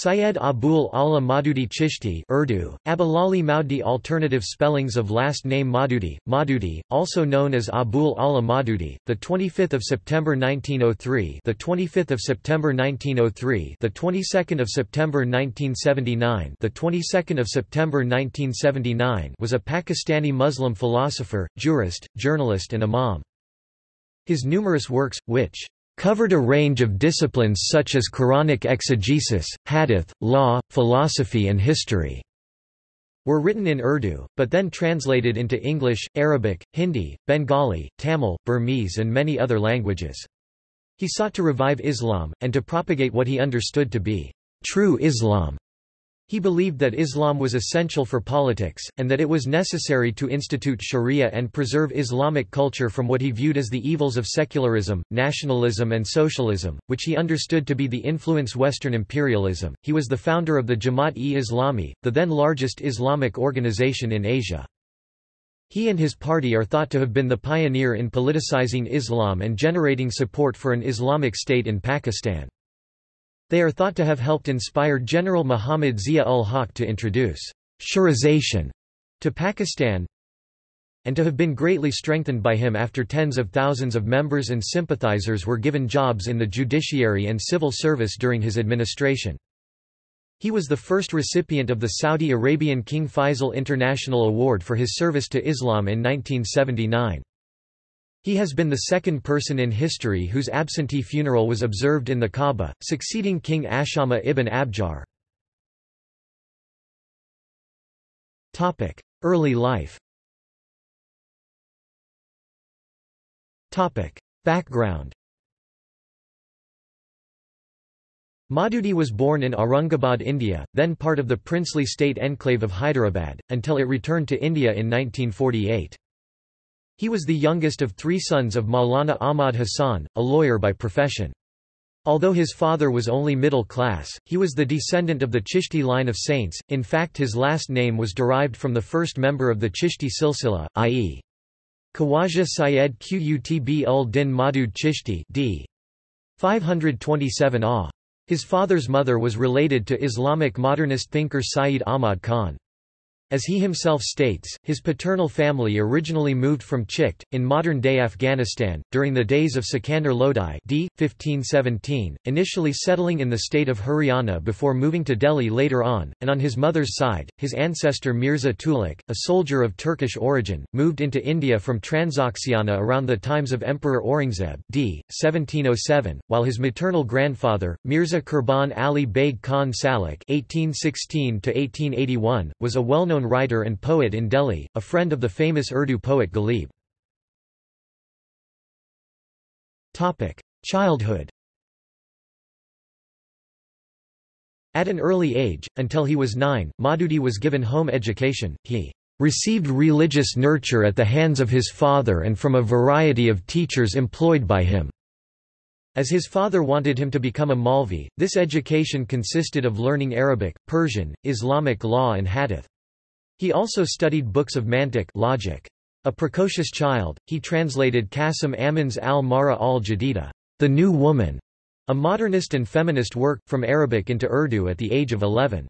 Syed Abul Ala Maududi Chishti Urdu, Abalali Maududi Alternative spellings of last name Maududi, Maududi, also known as Abul Ala Maududi, the 25th September 1903, the 25th of September 1903, the 22nd of September 1979, the 22nd of September 1979 was a Pakistani Muslim philosopher, jurist, journalist and imam. His numerous works, which covered a range of disciplines such as Quranic exegesis, hadith, law, philosophy and history were written in Urdu, but then translated into English, Arabic, Hindi, Bengali, Tamil, Burmese and many other languages. He sought to revive Islam, and to propagate what he understood to be true Islam. He believed that Islam was essential for politics, and that it was necessary to institute sharia and preserve Islamic culture from what he viewed as the evils of secularism, nationalism, and socialism, which he understood to be the influence Western imperialism. He was the founder of the Jamaat-e-Islami, the then largest Islamic organization in Asia. He and his party are thought to have been the pioneer in politicizing Islam and generating support for an Islamic state in Pakistan. They are thought to have helped inspire General Muhammad Zia-ul-Haq to introduce Sharization to Pakistan and to have been greatly strengthened by him after tens of thousands of members and sympathizers were given jobs in the judiciary and civil service during his administration. He was the first recipient of the Saudi Arabian King Faisal International Award for his service to Islam in 1979. He has been the second person in history whose absentee funeral was observed in the Kaaba, succeeding King Ashama ibn Abjar. Early life Background Maududi was born in Aurangabad, India, then part of the princely state enclave of Hyderabad, until it returned to India in 1948. He was the youngest of three sons of Maulana Ahmad Hassan, a lawyer by profession. Although his father was only middle class, he was the descendant of the Chishti line of saints, in fact his last name was derived from the first member of the Chishti silsila, i.e. Khawaja Syed Qutb ul Din Madud Chishti d. 527 Ah. His father's mother was related to Islamic modernist thinker Sayyid Ahmad Khan. As he himself states, his paternal family originally moved from Chikht, in modern-day Afghanistan, during the days of Sikandar Lodi d. 1517, initially settling in the state of Haryana before moving to Delhi later on, and on his mother's side, his ancestor Mirza Tughlaq, a soldier of Turkish origin, moved into India from Transoxiana around the times of Emperor Aurangzeb d. 1707, while his maternal grandfather, Mirza Kurban Ali Beg Khan Salak (1816–1881), was a well-known well-known writer and poet in Delhi, a friend of the famous Urdu poet Ghalib. Childhood At an early age, until he was nine, Maududi was given home education, he received religious nurture at the hands of his father and from a variety of teachers employed by him. As his father wanted him to become a Maulvi, this education consisted of learning Arabic, Persian, Islamic law and hadith. He also studied books of mantiq logic. A precocious child, he translated Qasim Amin's al-Mara al-Jadida, the New Woman, a modernist and feminist work, from Arabic into Urdu at the age of 11.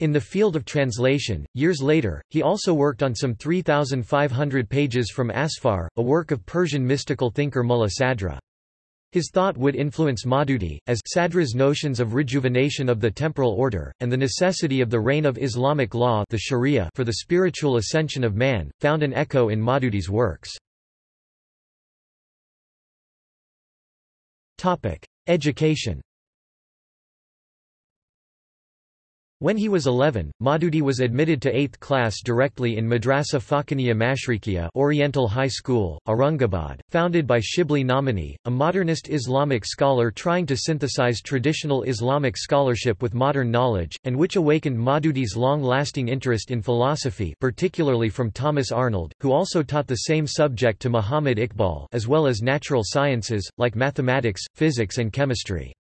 In the field of translation, years later, he also worked on some 3,500 pages from Asfar, a work of Persian mystical thinker Mullah Sadra. His thought would influence Maududi, as Sadra's notions of rejuvenation of the temporal order, and the necessity of the reign of Islamic law the Sharia for the spiritual ascension of man, found an echo in Maududi's works. Education When he was 11, Maududi was admitted to 8th class directly in Madrasa Fawqaniya Mashriqiya Oriental High School, Aurangabad, founded by Shibli Nomani, a modernist Islamic scholar trying to synthesize traditional Islamic scholarship with modern knowledge, and which awakened Maududi's long-lasting interest in philosophy particularly from Thomas Arnold, who also taught the same subject to Muhammad Iqbal as well as natural sciences, like mathematics, physics and chemistry.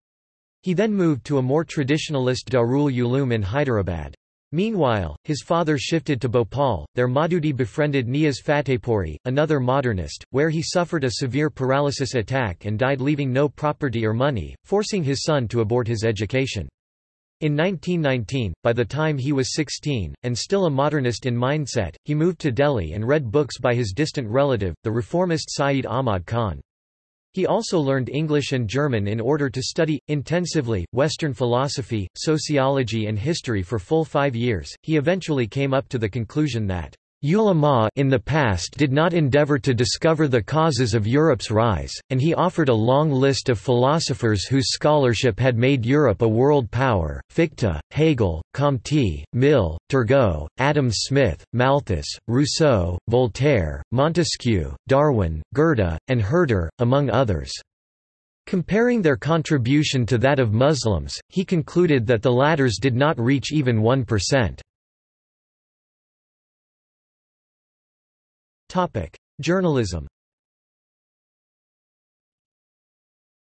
He then moved to a more traditionalist Darul Uloom in Hyderabad. Meanwhile, his father shifted to Bhopal, there Maududi befriended Niaz Fatehpuri, another modernist, where he suffered a severe paralysis attack and died leaving no property or money, forcing his son to abort his education. In 1919, by the time he was 16, and still a modernist in mindset, he moved to Delhi and read books by his distant relative, the reformist Sayyid Ahmad Khan. He also learned English and German in order to study, intensively, Western philosophy, sociology and history for full five years. He eventually came up to the conclusion that Ulama in the past did not endeavor to discover the causes of Europe's rise, and he offered a long list of philosophers whose scholarship had made Europe a world power, Fichte, Hegel, Comte, Mill, Turgot, Adam Smith, Malthus, Rousseau, Voltaire, Montesquieu, Darwin, Goethe, and Herder, among others. Comparing their contribution to that of Muslims, he concluded that the latter's did not reach even 1%. Journalism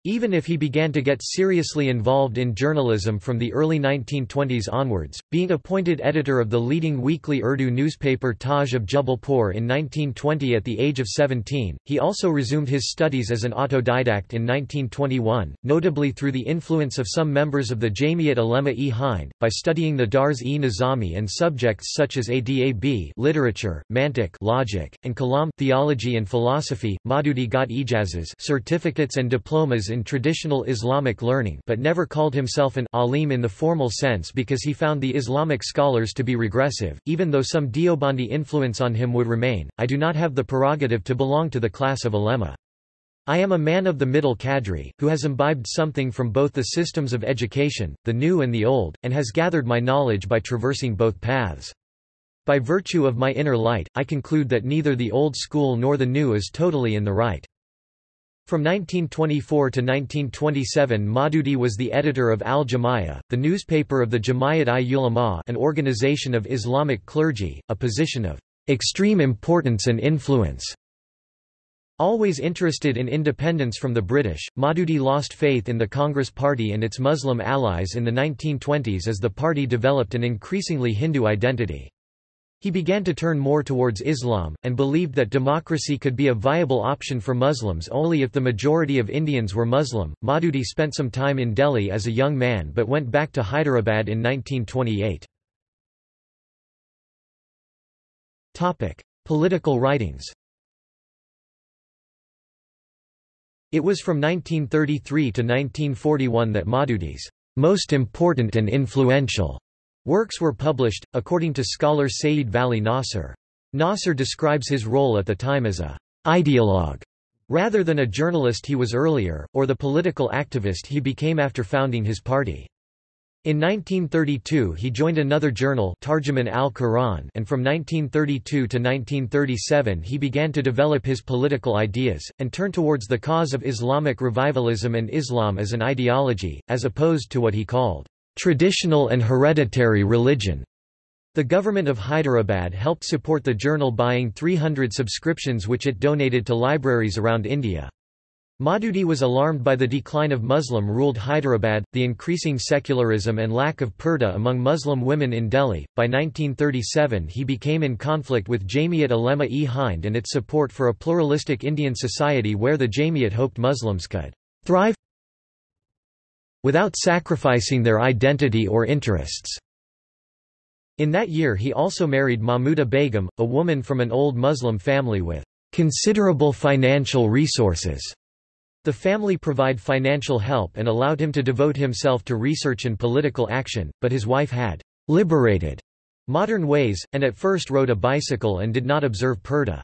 Even if he began to get seriously involved in journalism from the early 1920s onwards, being appointed editor of the leading weekly Urdu newspaper Taj of Jabalpur in 1920 at the age of 17, he also resumed his studies as an autodidact in 1921, notably through the influence of some members of the Jamiat Ulema-e Hind, by studying the Dars-e-Nizami and subjects such as Adab literature, mantiq logic, and Kalam theology and philosophy. Maududi got ijazas certificates and diplomas in traditional Islamic learning but never called himself an alim in the formal sense because he found the Islamic scholars to be regressive, even though some Deobandi influence on him would remain. I do not have the prerogative to belong to the class of ulema. I am a man of the middle cadre, who has imbibed something from both the systems of education, the new and the old, and has gathered my knowledge by traversing both paths. By virtue of my inner light, I conclude that neither the old school nor the new is totally in the right. From 1924 to 1927 Maududi was the editor of Al-Jama'ah, the newspaper of the Jama'at-i-Ulama an organization of Islamic clergy, a position of extreme importance and influence. Always interested in independence from the British, Maududi lost faith in the Congress Party and its Muslim allies in the 1920s as the party developed an increasingly Hindu identity. He began to turn more towards Islam, and believed that democracy could be a viable option for Muslims only if the majority of Indians were Muslim. Maududi spent some time in Delhi as a young man but went back to Hyderabad in 1928. Political writings It was from 1933 to 1941 that Maududi's most important and influential Works were published, according to scholar Sayyid Vali Nasr. Nasr describes his role at the time as a ideologue rather than a journalist he was earlier, or the political activist he became after founding his party. In 1932 he joined another journal Tarjuman al-Quran and from 1932 to 1937 he began to develop his political ideas, and turn towards the cause of Islamic revivalism and Islam as an ideology, as opposed to what he called traditional and hereditary religion. The government of Hyderabad helped support the journal buying 300 subscriptions which it donated to libraries around India. Maududi was alarmed by the decline of Muslim-ruled Hyderabad, the increasing secularism and lack of purdah among Muslim women in Delhi. By 1937 he became in conflict with Jamiat Ulema-e Hind and its support for a pluralistic Indian society where the Jamiat hoped Muslims could thrive without sacrificing their identity or interests. In that year he also married Mahmuda Begum, a woman from an old Muslim family with considerable financial resources. The family provide financial help and allowed him to devote himself to research and political action, but his wife had liberated modern ways, and at first rode a bicycle and did not observe purdah.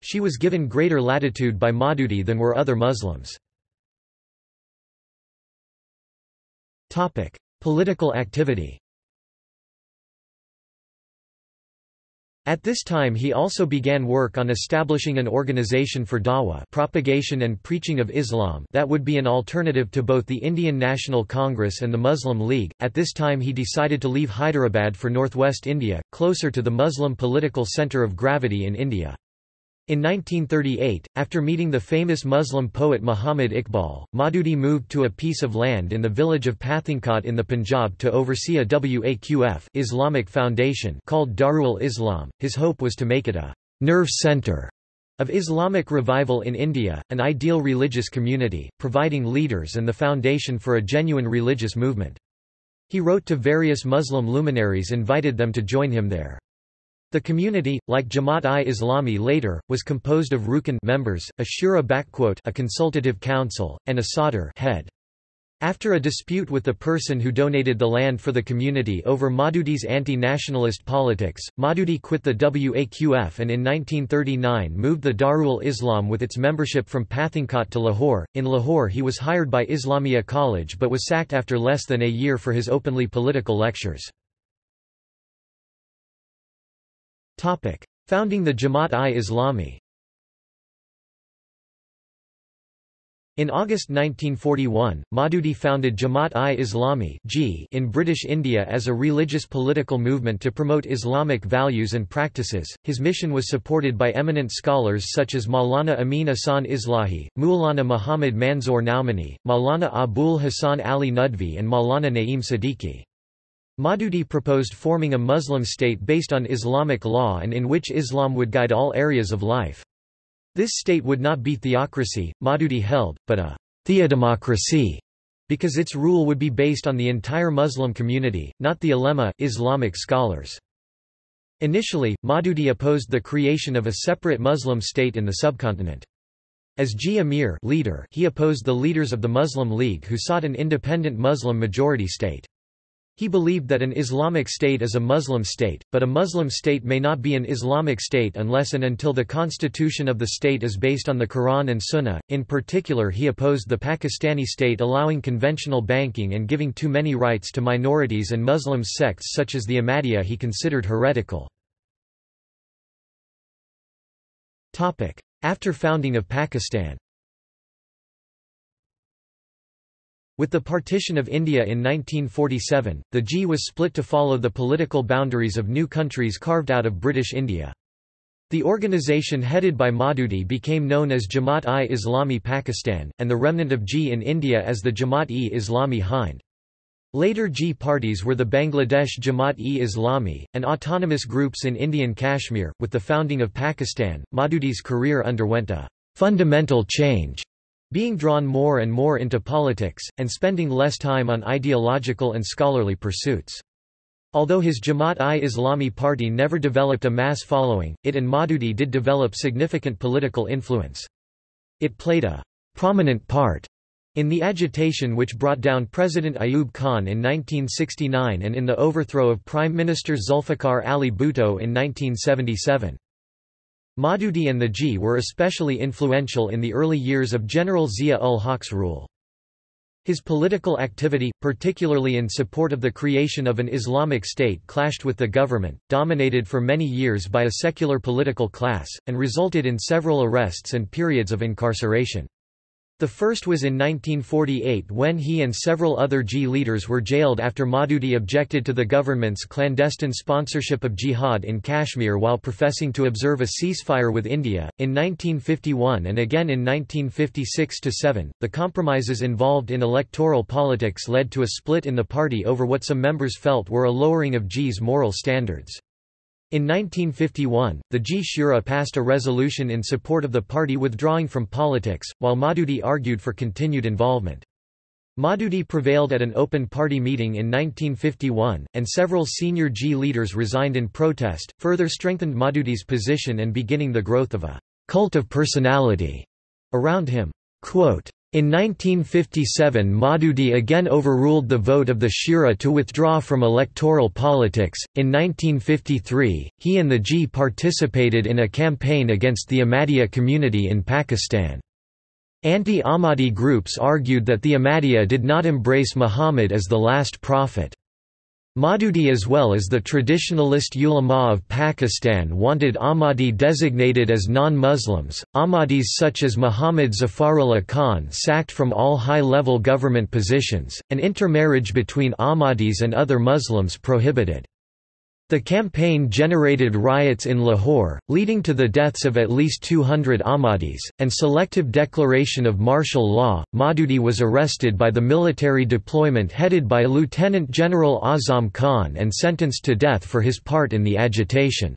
She was given greater latitude by Maududi than were other Muslims. Topic: Political activity. At this time he also began work on establishing an organization for dawah propagation and preaching of Islam that would be an alternative to both the Indian National Congress and the Muslim League. At this time he decided to leave Hyderabad for northwest India, closer to the Muslim political center of gravity in India. In 1938, after meeting the famous Muslim poet Muhammad Iqbal, Maududi moved to a piece of land in the village of Pathankot in the Punjab to oversee a Waqf Islamic foundation called Darul Islam. His hope was to make it a nerve center of Islamic revival in India, an ideal religious community, providing leaders and the foundation for a genuine religious movement. He wrote to various Muslim luminaries invited them to join him there. The community, like Jamaat-i-Islami later, was composed of Rukn members, a shura a consultative council, and a sadr head. After a dispute with the person who donated the land for the community over Maududi's anti-nationalist politics, Maududi quit the Waqf and in 1939 moved the Darul Islam with its membership from Pathankot to Lahore. In Lahore he was hired by Islamia College but was sacked after less than a year for his openly political lectures. Founding the Jamaat-i-Islami In August 1941, Maududi founded Jamaat-i-Islami in British India as a religious political movement to promote Islamic values and practices. His mission was supported by eminent scholars such as Maulana Amin Ahsan Islahi, Maulana Muhammad Manzoor Naumani, Maulana Abul Hasan Ali Nadvi and Maulana Naeem Siddiqui. Maududi proposed forming a Muslim state based on Islamic law and in which Islam would guide all areas of life. This state would not be theocracy, Maududi held, but a theodemocracy, because its rule would be based on the entire Muslim community, not the ulema, Islamic scholars. Initially, Maududi opposed the creation of a separate Muslim state in the subcontinent. As G. Amir leader, he opposed the leaders of the Muslim League who sought an independent Muslim majority state. He believed that an Islamic state is a Muslim state, but a Muslim state may not be an Islamic state unless and until the constitution of the state is based on the Quran and Sunnah. In particular, he opposed the Pakistani state allowing conventional banking and giving too many rights to minorities and Muslim sects such as the Ahmadiyya he considered heretical. After founding of Pakistan With the partition of India in 1947, the J was split to follow the political boundaries of new countries carved out of British India. The organisation headed by Maududi became known as Jamaat-i-Islami Pakistan, and the remnant of J in India as the Jamaat-e-Islami Hind. Later J parties were the Bangladesh Jamaat-e-Islami, and autonomous groups in Indian Kashmir. With the founding of Pakistan, Maududi's career underwent a fundamental change being drawn more and more into politics, and spending less time on ideological and scholarly pursuits. Although his Jamaat-i-Islami party never developed a mass following, it and Maududi did develop significant political influence. It played a prominent part in the agitation which brought down President Ayub Khan in 1969 and in the overthrow of Prime Minister Zulfikar Ali Bhutto in 1977. Maududi and the J were especially influential in the early years of General Zia-ul-Haq's rule. His political activity, particularly in support of the creation of an Islamic state clashed with the government, dominated for many years by a secular political class, and resulted in several arrests and periods of incarceration. The first was in 1948 when he and several other J leaders were jailed after Maududi objected to the government's clandestine sponsorship of jihad in Kashmir while professing to observe a ceasefire with India. In 1951 and again in 1956-7, the compromises involved in electoral politics led to a split in the party over what some members felt were a lowering of J's moral standards. In 1951, the J Shura passed a resolution in support of the party withdrawing from politics, while Maududi argued for continued involvement. Maududi prevailed at an open party meeting in 1951, and several senior J leaders resigned in protest, further strengthened Maududi's position and beginning the growth of a cult of personality around him. Quote, in 1957 Maududi again overruled the vote of the Shura to withdraw from electoral politics. In 1953, he and the J participated in a campaign against the Ahmadiyya community in Pakistan. Anti-Ahmadi groups argued that the Ahmadiyya did not embrace Muhammad as the last prophet. Maududi as well as the traditionalist ulama of Pakistan wanted Ahmadi designated as non-Muslims, Ahmadis such as Muhammad Zafarullah Khan sacked from all high-level government positions, and intermarriage between Ahmadis and other Muslims prohibited. The campaign generated riots in Lahore, leading to the deaths of at least 200 Ahmadis, and selective declaration of martial law. Maududi was arrested by the military deployment headed by Lieutenant General Azam Khan and sentenced to death for his part in the agitation.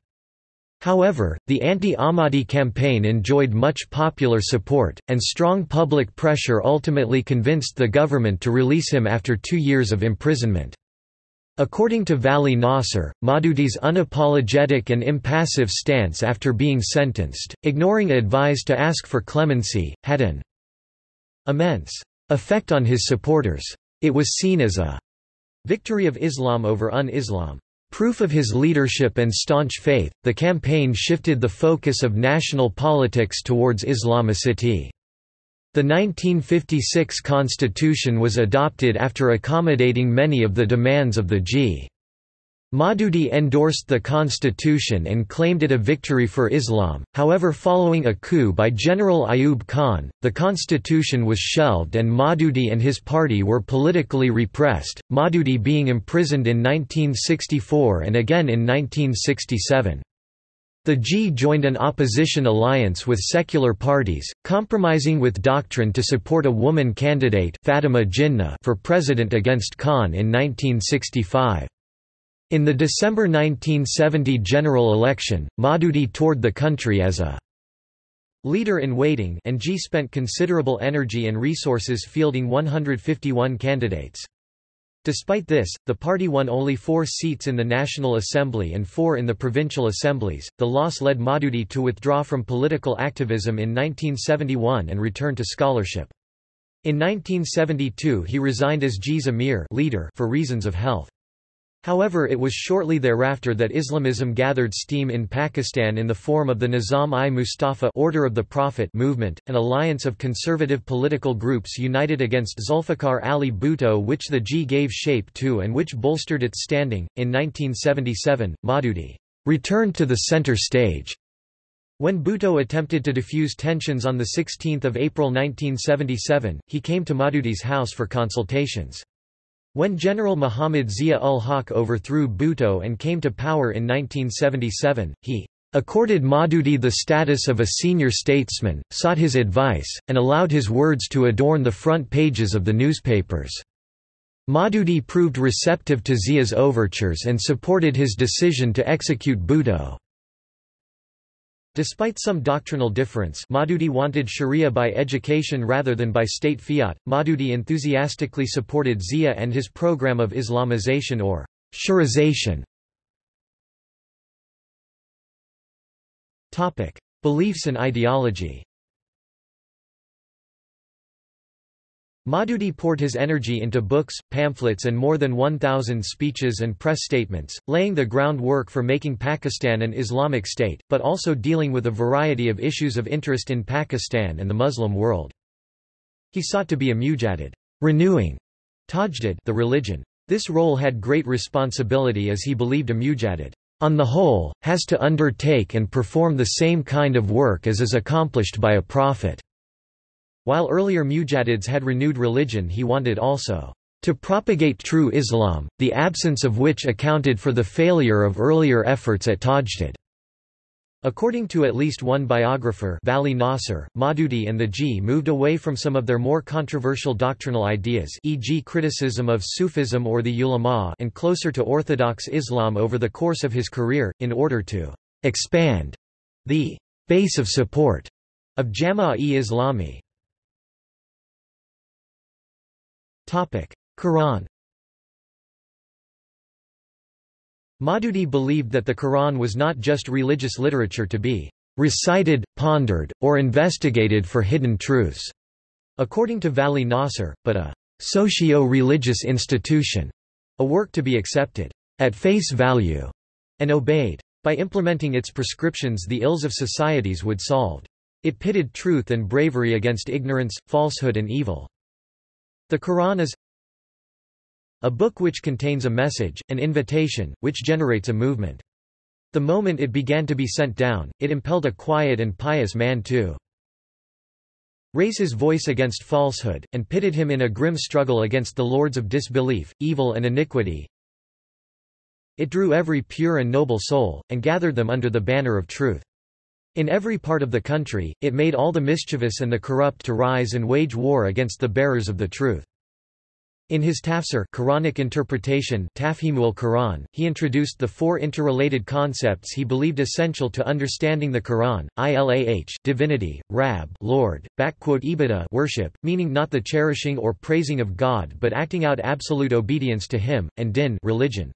However, the anti-Ahmadi campaign enjoyed much popular support, and strong public pressure ultimately convinced the government to release him after two years of imprisonment. According to Vali Nasr, Maudud's unapologetic and impassive stance after being sentenced, ignoring advice to ask for clemency, had an immense effect on his supporters. It was seen as a victory of Islam over un-Islam. Proof of his leadership and staunch faith, the campaign shifted the focus of national politics towards Islamicity. The 1956 constitution was adopted after accommodating many of the demands of the G. Maududi endorsed the constitution and claimed it a victory for Islam, however following a coup by General Ayub Khan, the constitution was shelved and Maududi and his party were politically repressed, Maududi being imprisoned in 1964 and again in 1967. The G joined an opposition alliance with secular parties, compromising with doctrine to support a woman candidate Fatima Jinnah for president against Khan in 1965. In the December 1970 general election, Maududi toured the country as a leader-in-waiting and G spent considerable energy and resources fielding 151 candidates. Despite this, the party won only four seats in the National Assembly and four in the provincial assemblies. The loss led Maududi to withdraw from political activism in 1971 and return to scholarship. In 1972 he resigned as Amir leader for reasons of health. However it was shortly thereafter that Islamism gathered steam in Pakistan in the form of the Nizam-i-Mustafa Order of the Prophet movement, an alliance of conservative political groups united against Zulfikar Ali Bhutto which the G gave shape to and which bolstered its standing. In 1977, Maududi returned to the center stage. When Bhutto attempted to diffuse tensions on 16 April 1977, he came to Maududi's house for consultations. When General Muhammad Zia-ul-Haq overthrew Bhutto and came to power in 1977, he accorded Maududi the status of a senior statesman, sought his advice, and allowed his words to adorn the front pages of the newspapers. Maududi proved receptive to Zia's overtures and supported his decision to execute Bhutto. Despite some doctrinal difference Maududi wanted sharia by education rather than by state fiat, Maududi enthusiastically supported Zia and his program of Islamization or Sharization. Beliefs and ideology Maududi poured his energy into books, pamphlets and more than 1,000 speeches and press statements, laying the groundwork for making Pakistan an Islamic state, but also dealing with a variety of issues of interest in Pakistan and the Muslim world. He sought to be a mujaddid, renewing tajdid the religion. This role had great responsibility as he believed a mujaddid, on the whole, has to undertake and perform the same kind of work as is accomplished by a prophet. While earlier mujaddids had renewed religion he wanted also to propagate true Islam, the absence of which accounted for the failure of earlier efforts at tajdid. According to at least one biographer Vali Nasr, Maududi and the G moved away from some of their more controversial doctrinal ideas e.g. criticism of Sufism or the ulama and closer to orthodox Islam over the course of his career, in order to expand the base of support of Jama-e-Islami. Quran Maududi believed that the Quran was not just religious literature to be recited, pondered, or investigated for hidden truths, according to Vali Nasr, but a socio-religious institution, a work to be accepted at face value and obeyed. By implementing its prescriptions the ills of societies would solved. It pitted truth and bravery against ignorance, falsehood and evil. The Quran is a book which contains a message, an invitation, which generates a movement. The moment it began to be sent down, it impelled a quiet and pious man to raise his voice against falsehood, and pitted him in a grim struggle against the lords of disbelief, evil and iniquity. It drew every pure and noble soul, and gathered them under the banner of truth. In every part of the country, it made all the mischievous and the corrupt to rise and wage war against the bearers of the truth. In his tafsir Quranic interpretation Tafhimul Quran, he introduced the four interrelated concepts he believed essential to understanding the Quran, ilah divinity, rab Lord, ibadah worship, meaning not the cherishing or praising of God but acting out absolute obedience to him, and din religion.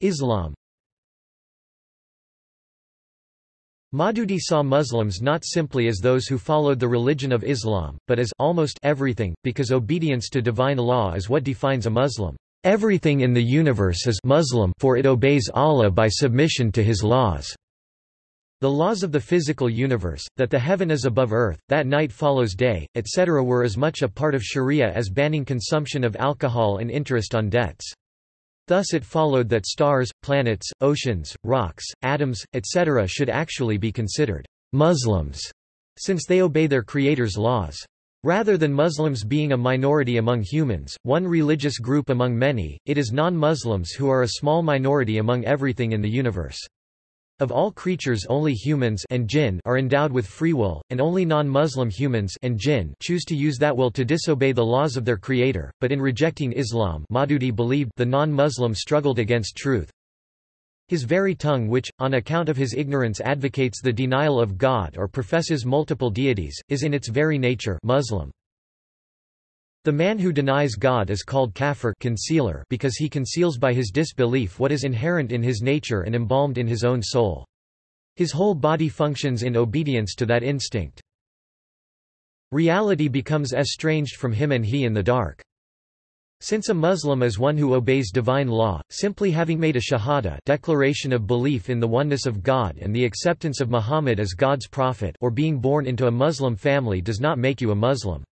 Islam Maududi saw Muslims not simply as those who followed the religion of Islam, but as almost everything, because obedience to divine law is what defines a Muslim. Everything in the universe is Muslim for it obeys Allah by submission to his laws. The laws of the physical universe, that the heaven is above earth, that night follows day, etc. were as much a part of sharia as banning consumption of alcohol and interest on debts. Thus it followed that stars, planets, oceans, rocks, atoms, etc. should actually be considered Muslims, since they obey their Creator's laws. Rather than Muslims being a minority among humans, one religious group among many, it is non-Muslims who are a small minority among everything in the universe. Of all creatures only humans and jinn are endowed with free will, and only non-Muslim humans and jinn choose to use that will to disobey the laws of their creator, but in rejecting Islam Maududi believed the non-Muslim struggled against truth. His very tongue which, on account of his ignorance advocates the denial of God or professes multiple deities, is in its very nature Muslim. The man who denies God is called kafir concealer because he conceals by his disbelief what is inherent in his nature and embalmed in his own soul. His whole body functions in obedience to that instinct. Reality becomes estranged from him and he in the dark. Since a Muslim is one who obeys divine law, simply having made a shahada declaration of belief in the oneness of God and the acceptance of Muhammad as God's prophet or being born into a Muslim family does not make you a Muslim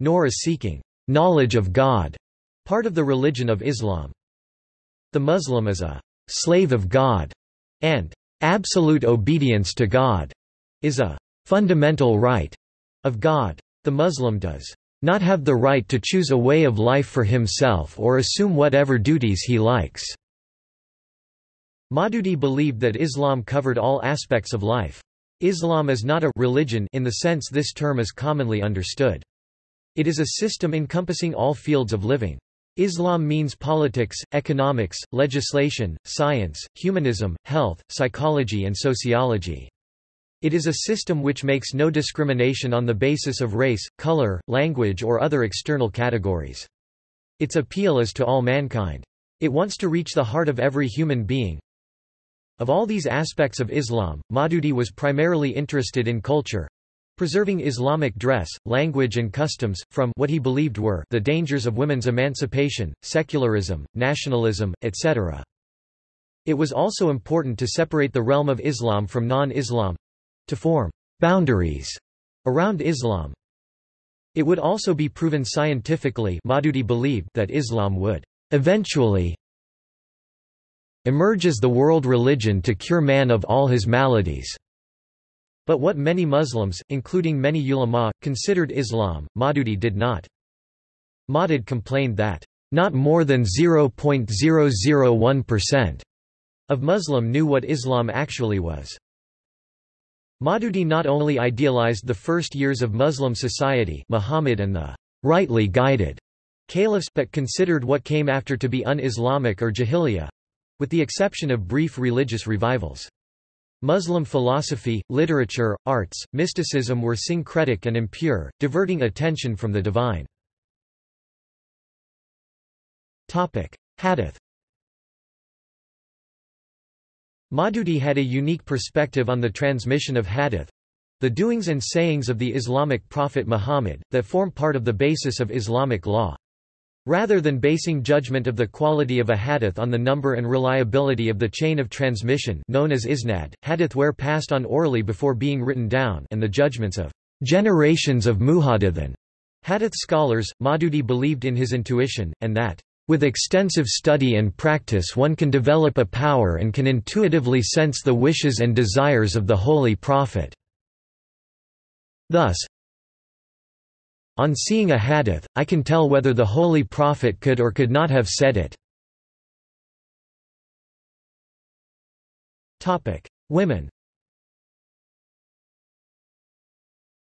nor is seeking knowledge of God part of the religion of Islam. The Muslim is a slave of God, and absolute obedience to God is a fundamental right of God. The Muslim does not have the right to choose a way of life for himself or assume whatever duties he likes. Maududi believed that Islam covered all aspects of life. Islam is not a religion in the sense this term is commonly understood. It is a system encompassing all fields of living. Islam means politics, economics, legislation, science, humanism, health, psychology and sociology. It is a system which makes no discrimination on the basis of race, color, language or other external categories. Its appeal is to all mankind. It wants to reach the heart of every human being. Of all these aspects of Islam, Maududi was primarily interested in culture, preserving Islamic dress, language and customs, from what he believed were the dangers of women's emancipation, secularism, nationalism, etc. It was also important to separate the realm of Islam from non-Islam—to form boundaries around Islam. It would also be proven scientifically Maududi believed that Islam would eventually emerge as the world religion to cure man of all his maladies. But what many Muslims, including many ulama, considered Islam, Maududi did not. Maudud complained that, "...not more than 0.001% of Muslim knew what Islam actually was." Maududi not only idealized the first years of Muslim society Muhammad and the rightly guided caliphs but considered what came after to be un-Islamic or jahiliyyah—with the exception of brief religious revivals. Muslim philosophy, literature, arts, mysticism were syncretic and impure, diverting attention from the divine. Hadith Maududi had a unique perspective on the transmission of hadith—the doings and sayings of the Islamic prophet Muhammad, that form part of the basis of Islamic law. Rather than basing judgment of the quality of a hadith on the number and reliability of the chain of transmission known as isnad, hadith were passed on orally before being written down and the judgments of generations of muhaddithin hadith scholars, Maududi believed in his intuition, and that with extensive study and practice one can develop a power and can intuitively sense the wishes and desires of the Holy Prophet. Thus, on seeing a hadith, I can tell whether the Holy Prophet could or could not have said it. Women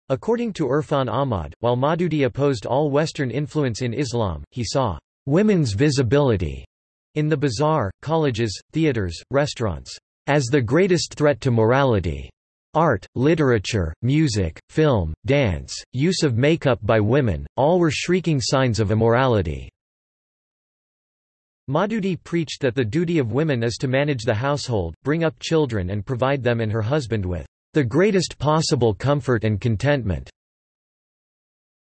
According to Irfan Ahmad, while Maududi opposed all Western influence in Islam, he saw women's visibility in the bazaar, colleges, theaters, restaurants as the greatest threat to morality. Art, literature, music, film, dance, use of makeup by women, all were shrieking signs of immorality. Maududi preached that the duty of women is to manage the household, bring up children and provide them and her husband with the greatest possible comfort and contentment.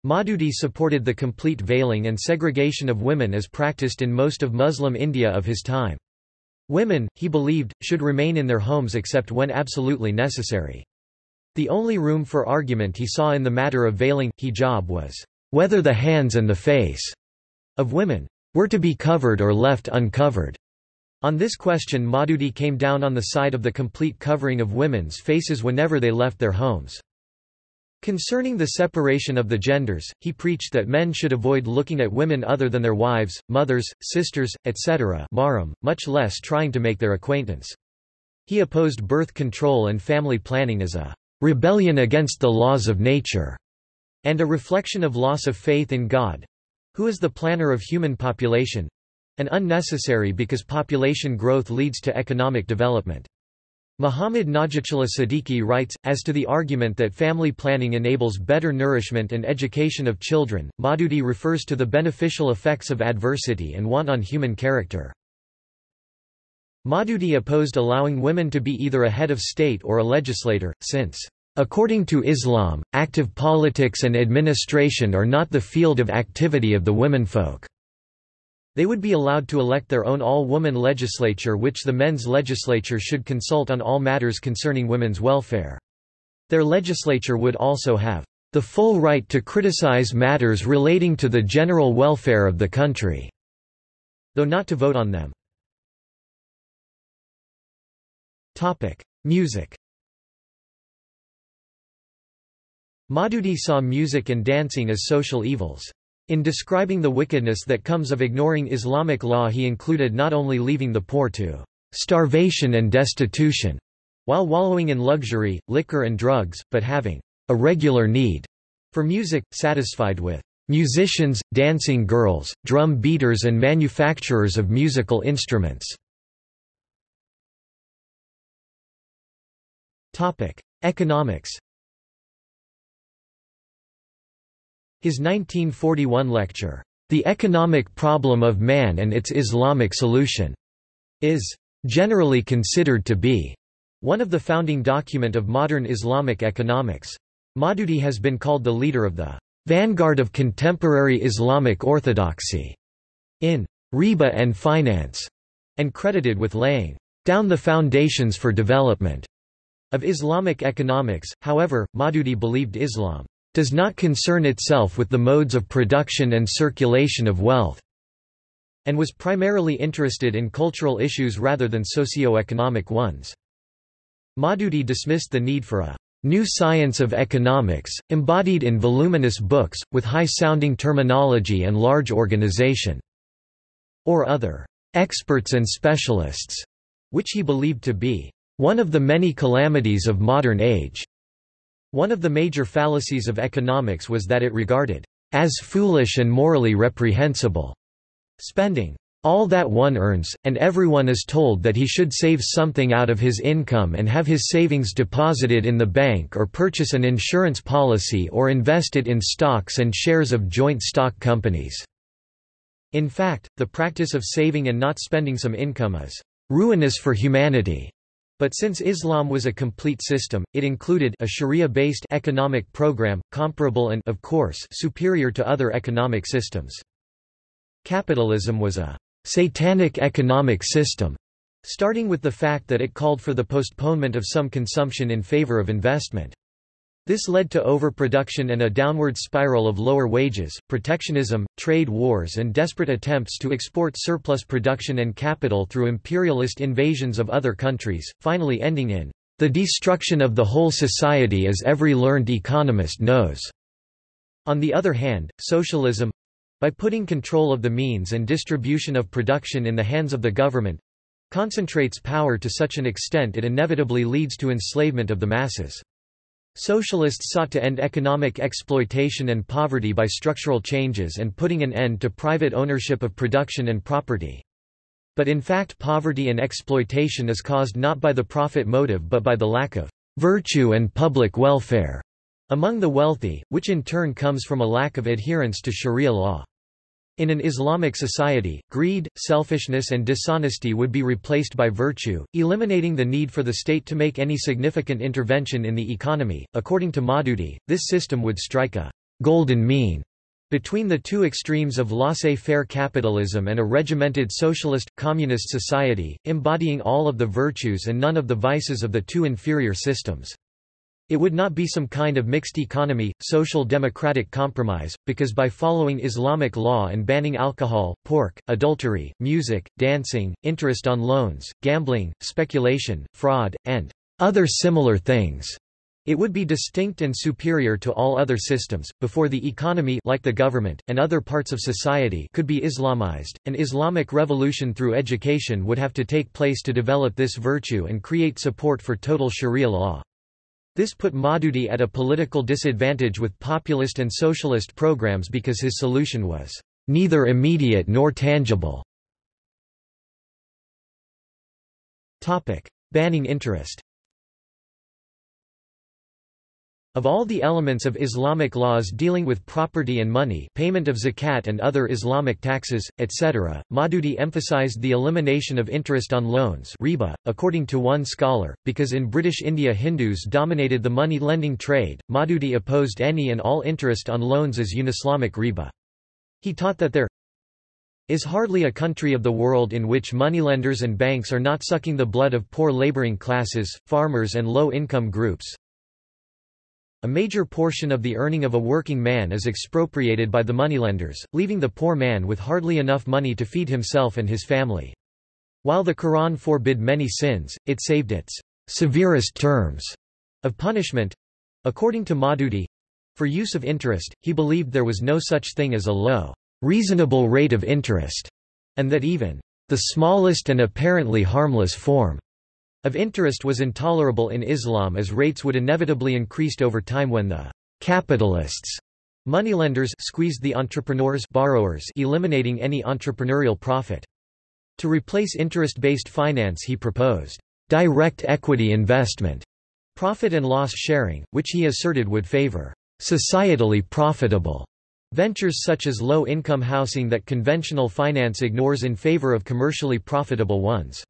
Maududi supported the complete veiling and segregation of women as practiced in most of Muslim India of his time. Women, he believed, should remain in their homes except when absolutely necessary. The only room for argument he saw in the matter of veiling, hijab was, whether the hands and the face of women were to be covered or left uncovered. On this question Maududi came down on the side of the complete covering of women's faces whenever they left their homes. Concerning the separation of the genders, he preached that men should avoid looking at women other than their wives, mothers, sisters, etc. Mahram, much less trying to make their acquaintance. He opposed birth control and family planning as a rebellion against the laws of nature, and a reflection of loss of faith in God who is the planner of human population and unnecessary because population growth leads to economic development. Muhammad Najatullah Siddiqui writes, as to the argument that family planning enables better nourishment and education of children, Maududi refers to the beneficial effects of adversity and want on human character. Maududi opposed allowing women to be either a head of state or a legislator, since According to Islam, active politics and administration are not the field of activity of the womenfolk. They would be allowed to elect their own all-woman legislature which the men's legislature should consult on all matters concerning women's welfare. Their legislature would also have the full right to criticize matters relating to the general welfare of the country, though not to vote on them. Music Maududi saw music and dancing as social evils. In describing the wickedness that comes of ignoring Islamic law he included not only leaving the poor to starvation and destitution, while wallowing in luxury, liquor and drugs, but having a regular need for music, satisfied with musicians, dancing girls, drum beaters and manufacturers of musical instruments. Economics His 1941 lecture, The Economic Problem of Man and Its Islamic Solution, is generally considered to be one of the founding document of modern Islamic economics. Maududi has been called the leader of the vanguard of contemporary Islamic orthodoxy in riba and finance, and credited with laying down the foundations for development of Islamic economics. However, Maududi believed Islam does not concern itself with the modes of production and circulation of wealth, and was primarily interested in cultural issues rather than socio-economic ones. Maududi dismissed the need for a new science of economics, embodied in voluminous books, with high-sounding terminology and large organization, or other experts and specialists, which he believed to be one of the many calamities of modern age. One of the major fallacies of economics was that it regarded as foolish and morally reprehensible spending all that one earns, and everyone is told that he should save something out of his income and have his savings deposited in the bank or purchase an insurance policy or invest it in stocks and shares of joint stock companies. In fact, the practice of saving and not spending some income is ruinous for humanity. But since Islam was a complete system, it included a sharia-based economic program, comparable and of course superior to other economic systems. Capitalism was a satanic economic system, starting with the fact that it called for the postponement of some consumption in favor of investment. This led to overproduction and a downward spiral of lower wages, protectionism, trade wars and desperate attempts to export surplus production and capital through imperialist invasions of other countries, finally ending in the destruction of the whole society as every learned economist knows. On the other hand, socialism by putting control of the means and distribution of production in the hands of the government concentrates power to such an extent it inevitably leads to enslavement of the masses. Socialists sought to end economic exploitation and poverty by structural changes and putting an end to private ownership of production and property. But in fact poverty and exploitation is caused not by the profit motive but by the lack of virtue and public welfare among the wealthy, which in turn comes from a lack of adherence to sharia law. In an Islamic society, greed, selfishness and dishonesty would be replaced by virtue, eliminating the need for the state to make any significant intervention in the economy. According to Maududi, this system would strike a golden mean between the two extremes of laissez-faire capitalism and a regimented socialist, communist society, embodying all of the virtues and none of the vices of the two inferior systems. It would not be some kind of mixed economy, social democratic compromise, because by following Islamic law and banning alcohol, pork, adultery, music, dancing, interest on loans, gambling, speculation, fraud, and other similar things, it would be distinct and superior to all other systems, before the economy like the government, and other parts of society could be Islamized. An Islamic revolution through education would have to take place to develop this virtue and create support for total sharia law. This put Maududi at a political disadvantage with populist and socialist programs because his solution was neither immediate nor tangible. Banning interest Of all the elements of Islamic laws dealing with property and money payment of zakat and other Islamic taxes, etc., Maududi emphasized the elimination of interest on loans riba, according to one scholar, because in British India Hindus dominated the money-lending trade, Maududi opposed any and all interest on loans as unislamic riba. He taught that there is hardly a country of the world in which moneylenders and banks are not sucking the blood of poor laboring classes, farmers and low-income groups, a major portion of the earning of a working man is expropriated by the moneylenders, leaving the poor man with hardly enough money to feed himself and his family. While the Quran forbid many sins, it saved its severest terms of punishment. According to Maududi, for use of interest, he believed there was no such thing as a low, reasonable rate of interest, and that even the smallest and apparently harmless form of interest was intolerable in Islam as rates would inevitably increased over time when the capitalists moneylenders squeezed the entrepreneurs borrowers eliminating any entrepreneurial profit. To replace interest-based finance he proposed direct equity investment, profit and loss sharing, which he asserted would favor societally profitable ventures such as low-income housing that conventional finance ignores in favor of commercially profitable ones.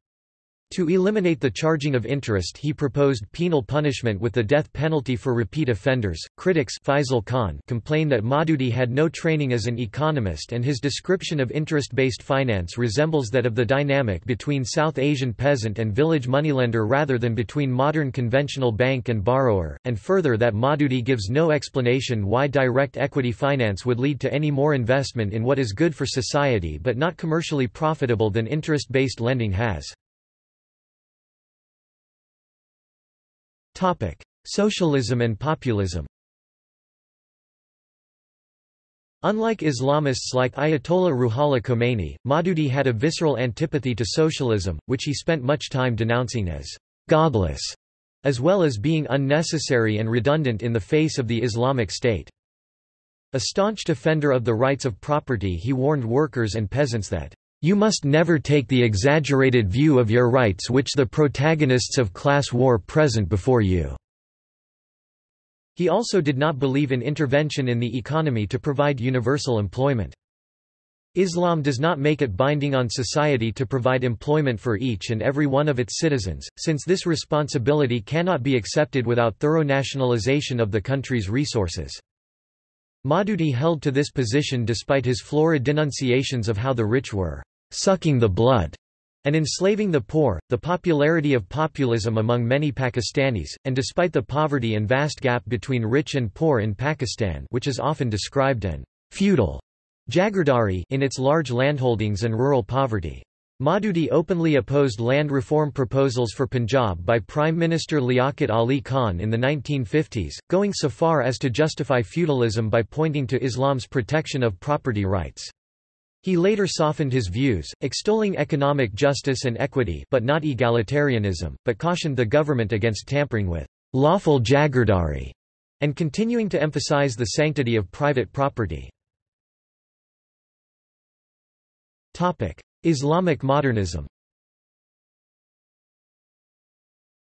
To eliminate the charging of interest he proposed penal punishment with the death penalty for repeat offenders. Critics Faisal Khan complain that Maududi had no training as an economist and his description of interest-based finance resembles that of the dynamic between South Asian peasant and village moneylender rather than between modern conventional bank and borrower, and further that Maududi gives no explanation why direct equity finance would lead to any more investment in what is good for society but not commercially profitable than interest-based lending has. Socialism and populism Unlike Islamists like Ayatollah Ruhollah Khomeini, Maududi had a visceral antipathy to socialism, which he spent much time denouncing as godless, as well as being unnecessary and redundant in the face of the Islamic State. A staunch defender of the rights of property he warned workers and peasants that you must never take the exaggerated view of your rights which the protagonists of class war present before you." He also did not believe in intervention in the economy to provide universal employment. Islam does not make it binding on society to provide employment for each and every one of its citizens, since this responsibility cannot be accepted without thorough nationalization of the country's resources. Maududi held to this position despite his florid denunciations of how the rich were sucking the blood, and enslaving the poor. The popularity of populism among many Pakistanis, and despite the poverty and vast gap between rich and poor in Pakistan, which is often described an feudal jagirdari in its large landholdings and rural poverty. Maududi openly opposed land reform proposals for Punjab by Prime Minister Liaquat Ali Khan in the 1950s, going so far as to justify feudalism by pointing to Islam's protection of property rights. He later softened his views, extolling economic justice and equity but not egalitarianism, but cautioned the government against tampering with lawful jagirdari and continuing to emphasize the sanctity of private property. Islamic modernism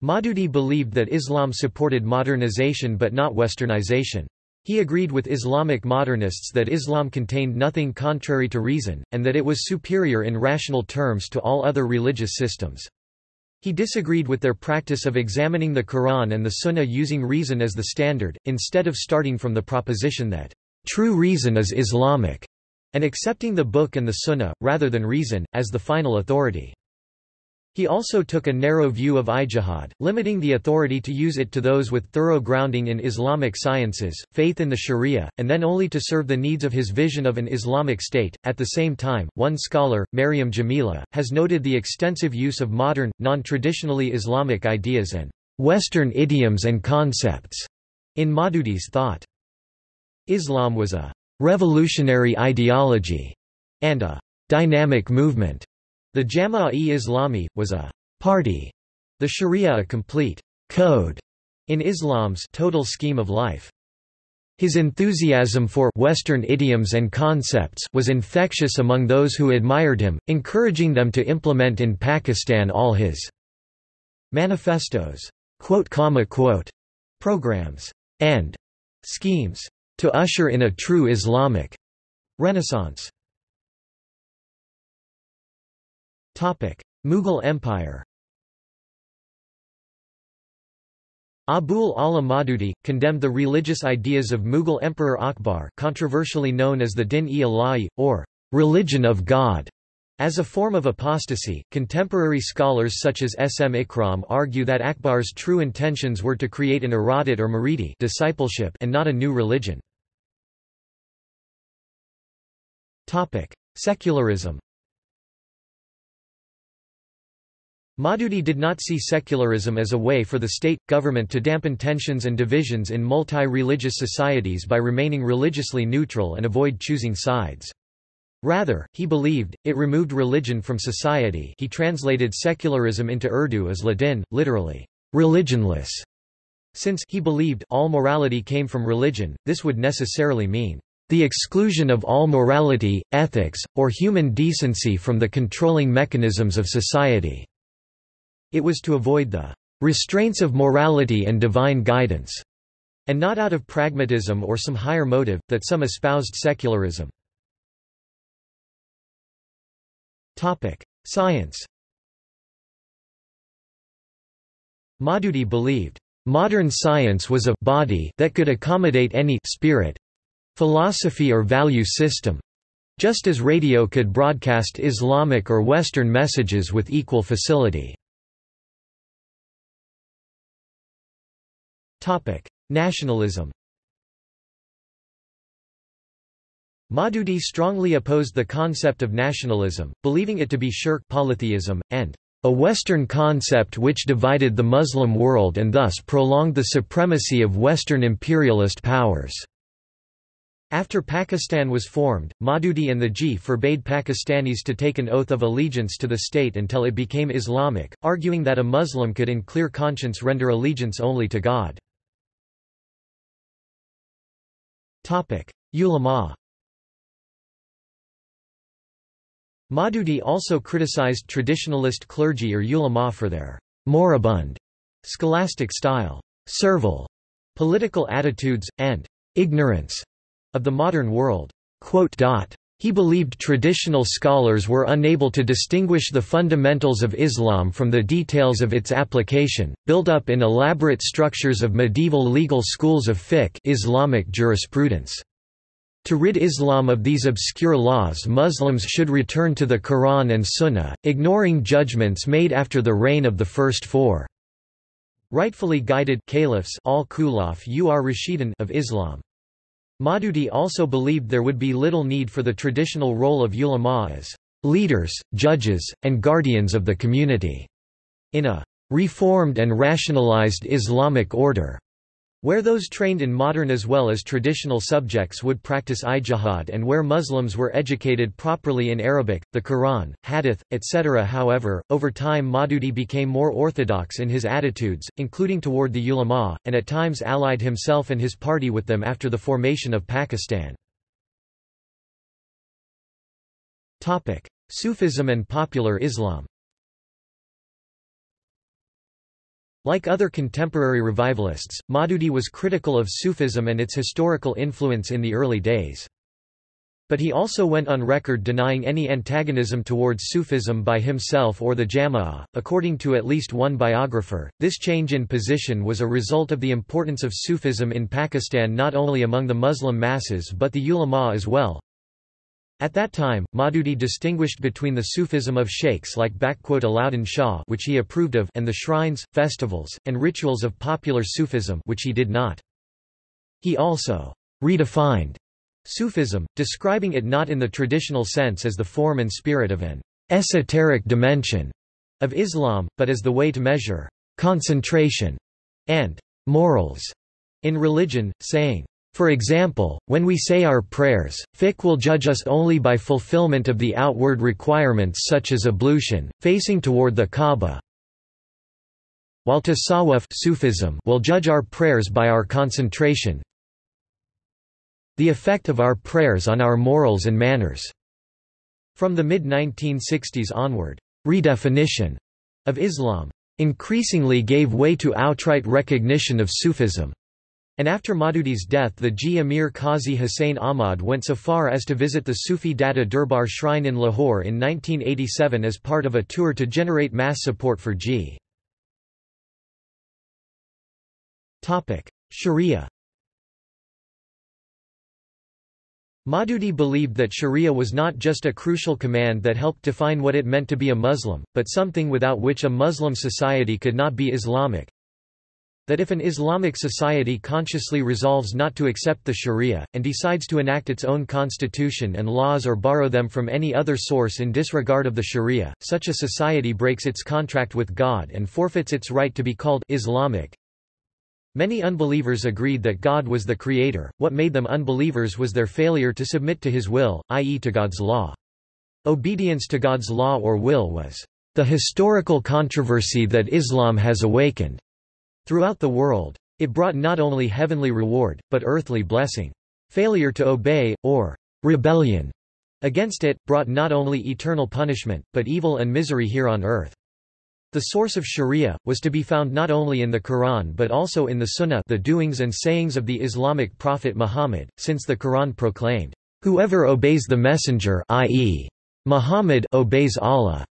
Maududi believed that Islam supported modernization but not westernization. He agreed with Islamic modernists that Islam contained nothing contrary to reason, and that it was superior in rational terms to all other religious systems. He disagreed with their practice of examining the Quran and the Sunnah using reason as the standard, instead of starting from the proposition that, "...true reason is Islamic", and accepting the book and the Sunnah, rather than reason, as the final authority. He also took a narrow view of ijtihad, limiting the authority to use it to those with thorough grounding in Islamic sciences, faith in the Sharia, and then only to serve the needs of his vision of an Islamic state. At the same time, one scholar, Maryam Jamila, has noted the extensive use of modern, non-traditionally Islamic ideas and Western idioms and concepts in Maududi's thought. Islam was a revolutionary ideology and a dynamic movement the Jama'a-e Islami, was a party, the Sharia a complete code in Islam's total scheme of life. His enthusiasm for Western idioms and concepts was infectious among those who admired him, encouraging them to implement in Pakistan all his manifestos, quote, comma, quote, programs, and schemes to usher in a true Islamic renaissance. Mughal Empire Abul Ala Maududi, condemned the religious ideas of Mughal Emperor Akbar controversially known as the Din-e-Ilahi, or religion of God, as a form of apostasy. Contemporary scholars such as S. M. Ikram argue that Akbar's true intentions were to create an Iradat or Muridi discipleship and not a new religion. Secularism Maududi did not see secularism as a way for the state, government to dampen tensions and divisions in multi-religious societies by remaining religiously neutral and avoid choosing sides. Rather, he believed, it removed religion from society he translated secularism into Urdu as ladin, literally, religionless. Since he believed all morality came from religion, this would necessarily mean the exclusion of all morality, ethics, or human decency from the controlling mechanisms of society. It was to avoid the restraints of morality and divine guidance, and not out of pragmatism or some higher motive, that some espoused secularism. Science Maududi believed, "...modern science was a body that could accommodate any spirit, philosophy or value system, just as radio could broadcast Islamic or Western messages with equal facility." Nationalism Maududi strongly opposed the concept of nationalism, believing it to be shirk polytheism, and a Western concept which divided the Muslim world and thus prolonged the supremacy of Western imperialist powers. After Pakistan was formed, Maududi and the Ji forbade Pakistanis to take an oath of allegiance to the state until it became Islamic, arguing that a Muslim could in clear conscience render allegiance only to God. Ulama. Maududi also criticized traditionalist clergy or ulama for their moribund scholastic style, servile political attitudes, and ignorance of the modern world. He believed traditional scholars were unable to distinguish the fundamentals of Islam from the details of its application, built up in elaborate structures of medieval legal schools of fiqh Islamic jurisprudence. To rid Islam of these obscure laws Muslims should return to the Quran and Sunnah, ignoring judgments made after the reign of the first four rightfully guided caliphs al of Islam. Maududi also believed there would be little need for the traditional role of ulama as leaders, judges, and guardians of the community in a reformed and rationalized Islamic order. Where those trained in modern as well as traditional subjects would practice ijtihad and where Muslims were educated properly in Arabic, the Quran, Hadith, etc. However, over time Maududi became more orthodox in his attitudes, including toward the ulama, and at times allied himself and his party with them after the formation of Pakistan. Sufism and popular Islam Like other contemporary revivalists, Maududi was critical of Sufism and its historical influence in the early days. But he also went on record denying any antagonism towards Sufism by himself or the Jama'ah. According to at least one biographer, this change in position was a result of the importance of Sufism in Pakistan not only among the Muslim masses but the ulama as well. At that time, Maududi distinguished between the Sufism of sheikhs like Alauddin Shah which he approved of and the shrines, festivals, and rituals of popular Sufism which he did not. He also redefined Sufism, describing it not in the traditional sense as the form and spirit of an esoteric dimension of Islam, but as the way to measure concentration and morals in religion, saying, for example, when we say our prayers, fiqh will judge us only by fulfillment of the outward requirements such as ablution, facing toward the Kaaba, while tasawwuf Sufism will judge our prayers by our concentration, the effect of our prayers on our morals and manners. From the mid-1960s onward, redefinition of Islam increasingly gave way to outright recognition of Sufism. And after Maududi's death the G. Amir Qazi Hussain Ahmad went so far as to visit the Sufi Data Darbar shrine in Lahore in 1987 as part of a tour to generate mass support for G. Sharia Maududi believed that sharia was not just a crucial command that helped define what it meant to be a Muslim, but something without which a Muslim society could not be Islamic, that if an Islamic society consciously resolves not to accept the sharia, and decides to enact its own constitution and laws or borrow them from any other source in disregard of the sharia, such a society breaks its contract with God and forfeits its right to be called Islamic. Many unbelievers agreed that God was the creator, what made them unbelievers was their failure to submit to his will, i.e. to God's law. Obedience to God's law or will was the historical controversy that Islam has awakened. Throughout the world. It brought not only heavenly reward, but earthly blessing. Failure to obey, or rebellion, against it, brought not only eternal punishment, but evil and misery here on earth. The source of sharia, was to be found not only in the Quran but also in the Sunnah the doings and sayings of the Islamic prophet Muhammad, since the Quran proclaimed, "...whoever obeys the messenger i.e. Muhammad obeys Allah."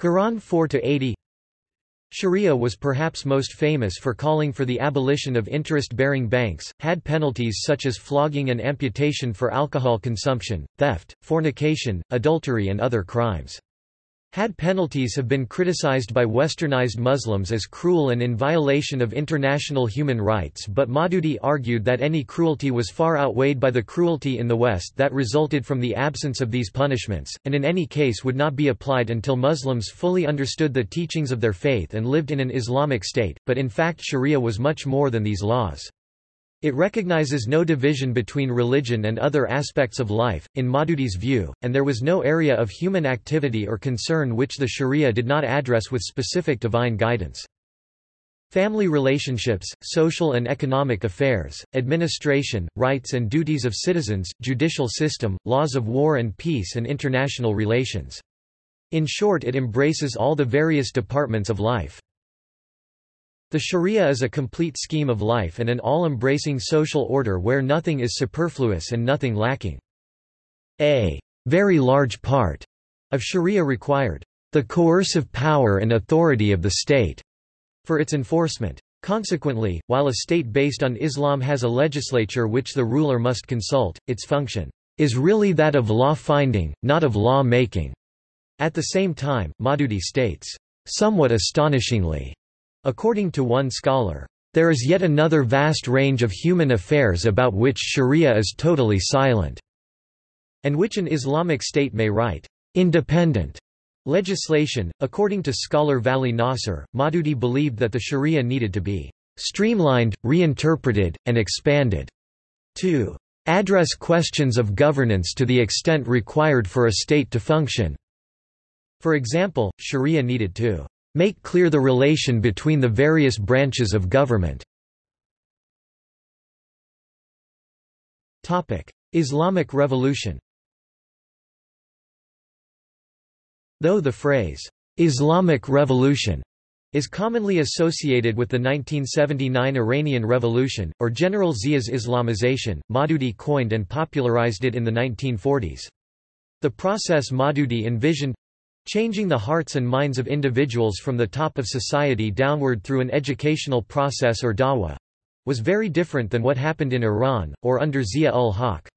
Quran 4-80 Sharia was perhaps most famous for calling for the abolition of interest-bearing banks, hadd penalties such as flogging and amputation for alcohol consumption, theft, fornication, adultery and other crimes. Hadd penalties have been criticized by westernized Muslims as cruel and in violation of international human rights but Maududi argued that any cruelty was far outweighed by the cruelty in the West that resulted from the absence of these punishments, and in any case would not be applied until Muslims fully understood the teachings of their faith and lived in an Islamic state, but in fact sharia was much more than these laws. It recognizes no division between religion and other aspects of life, in Maududi's view, and there was no area of human activity or concern which the sharia did not address with specific divine guidance. Family relationships, social and economic affairs, administration, rights and duties of citizens, judicial system, laws of war and peace and international relations. In short it embraces all the various departments of life. The Sharia is a complete scheme of life and an all-embracing social order where nothing is superfluous and nothing lacking. A very large part of Sharia required the coercive power and authority of the state for its enforcement. Consequently, while a state based on Islam has a legislature which the ruler must consult, its function is really that of law-finding, not of law-making. At the same time, Maududi states, somewhat astonishingly, According to one scholar, there is yet another vast range of human affairs about which sharia is totally silent, and which an Islamic state may write independent legislation. According to scholar Vali Nasr, Maududi believed that the sharia needed to be streamlined, reinterpreted, and expanded to address questions of governance to the extent required for a state to function. For example, sharia needed to make clear the relation between the various branches of government. Islamic Revolution Though the phrase, "'Islamic Revolution' is commonly associated with the 1979 Iranian Revolution, or General Zia's Islamization, Maududi coined and popularized it in the 1940s. The process Maududi envisioned changing the hearts and minds of individuals from the top of society downward through an educational process or dawah was very different than what happened in Iran, or under Zia-ul-Haq.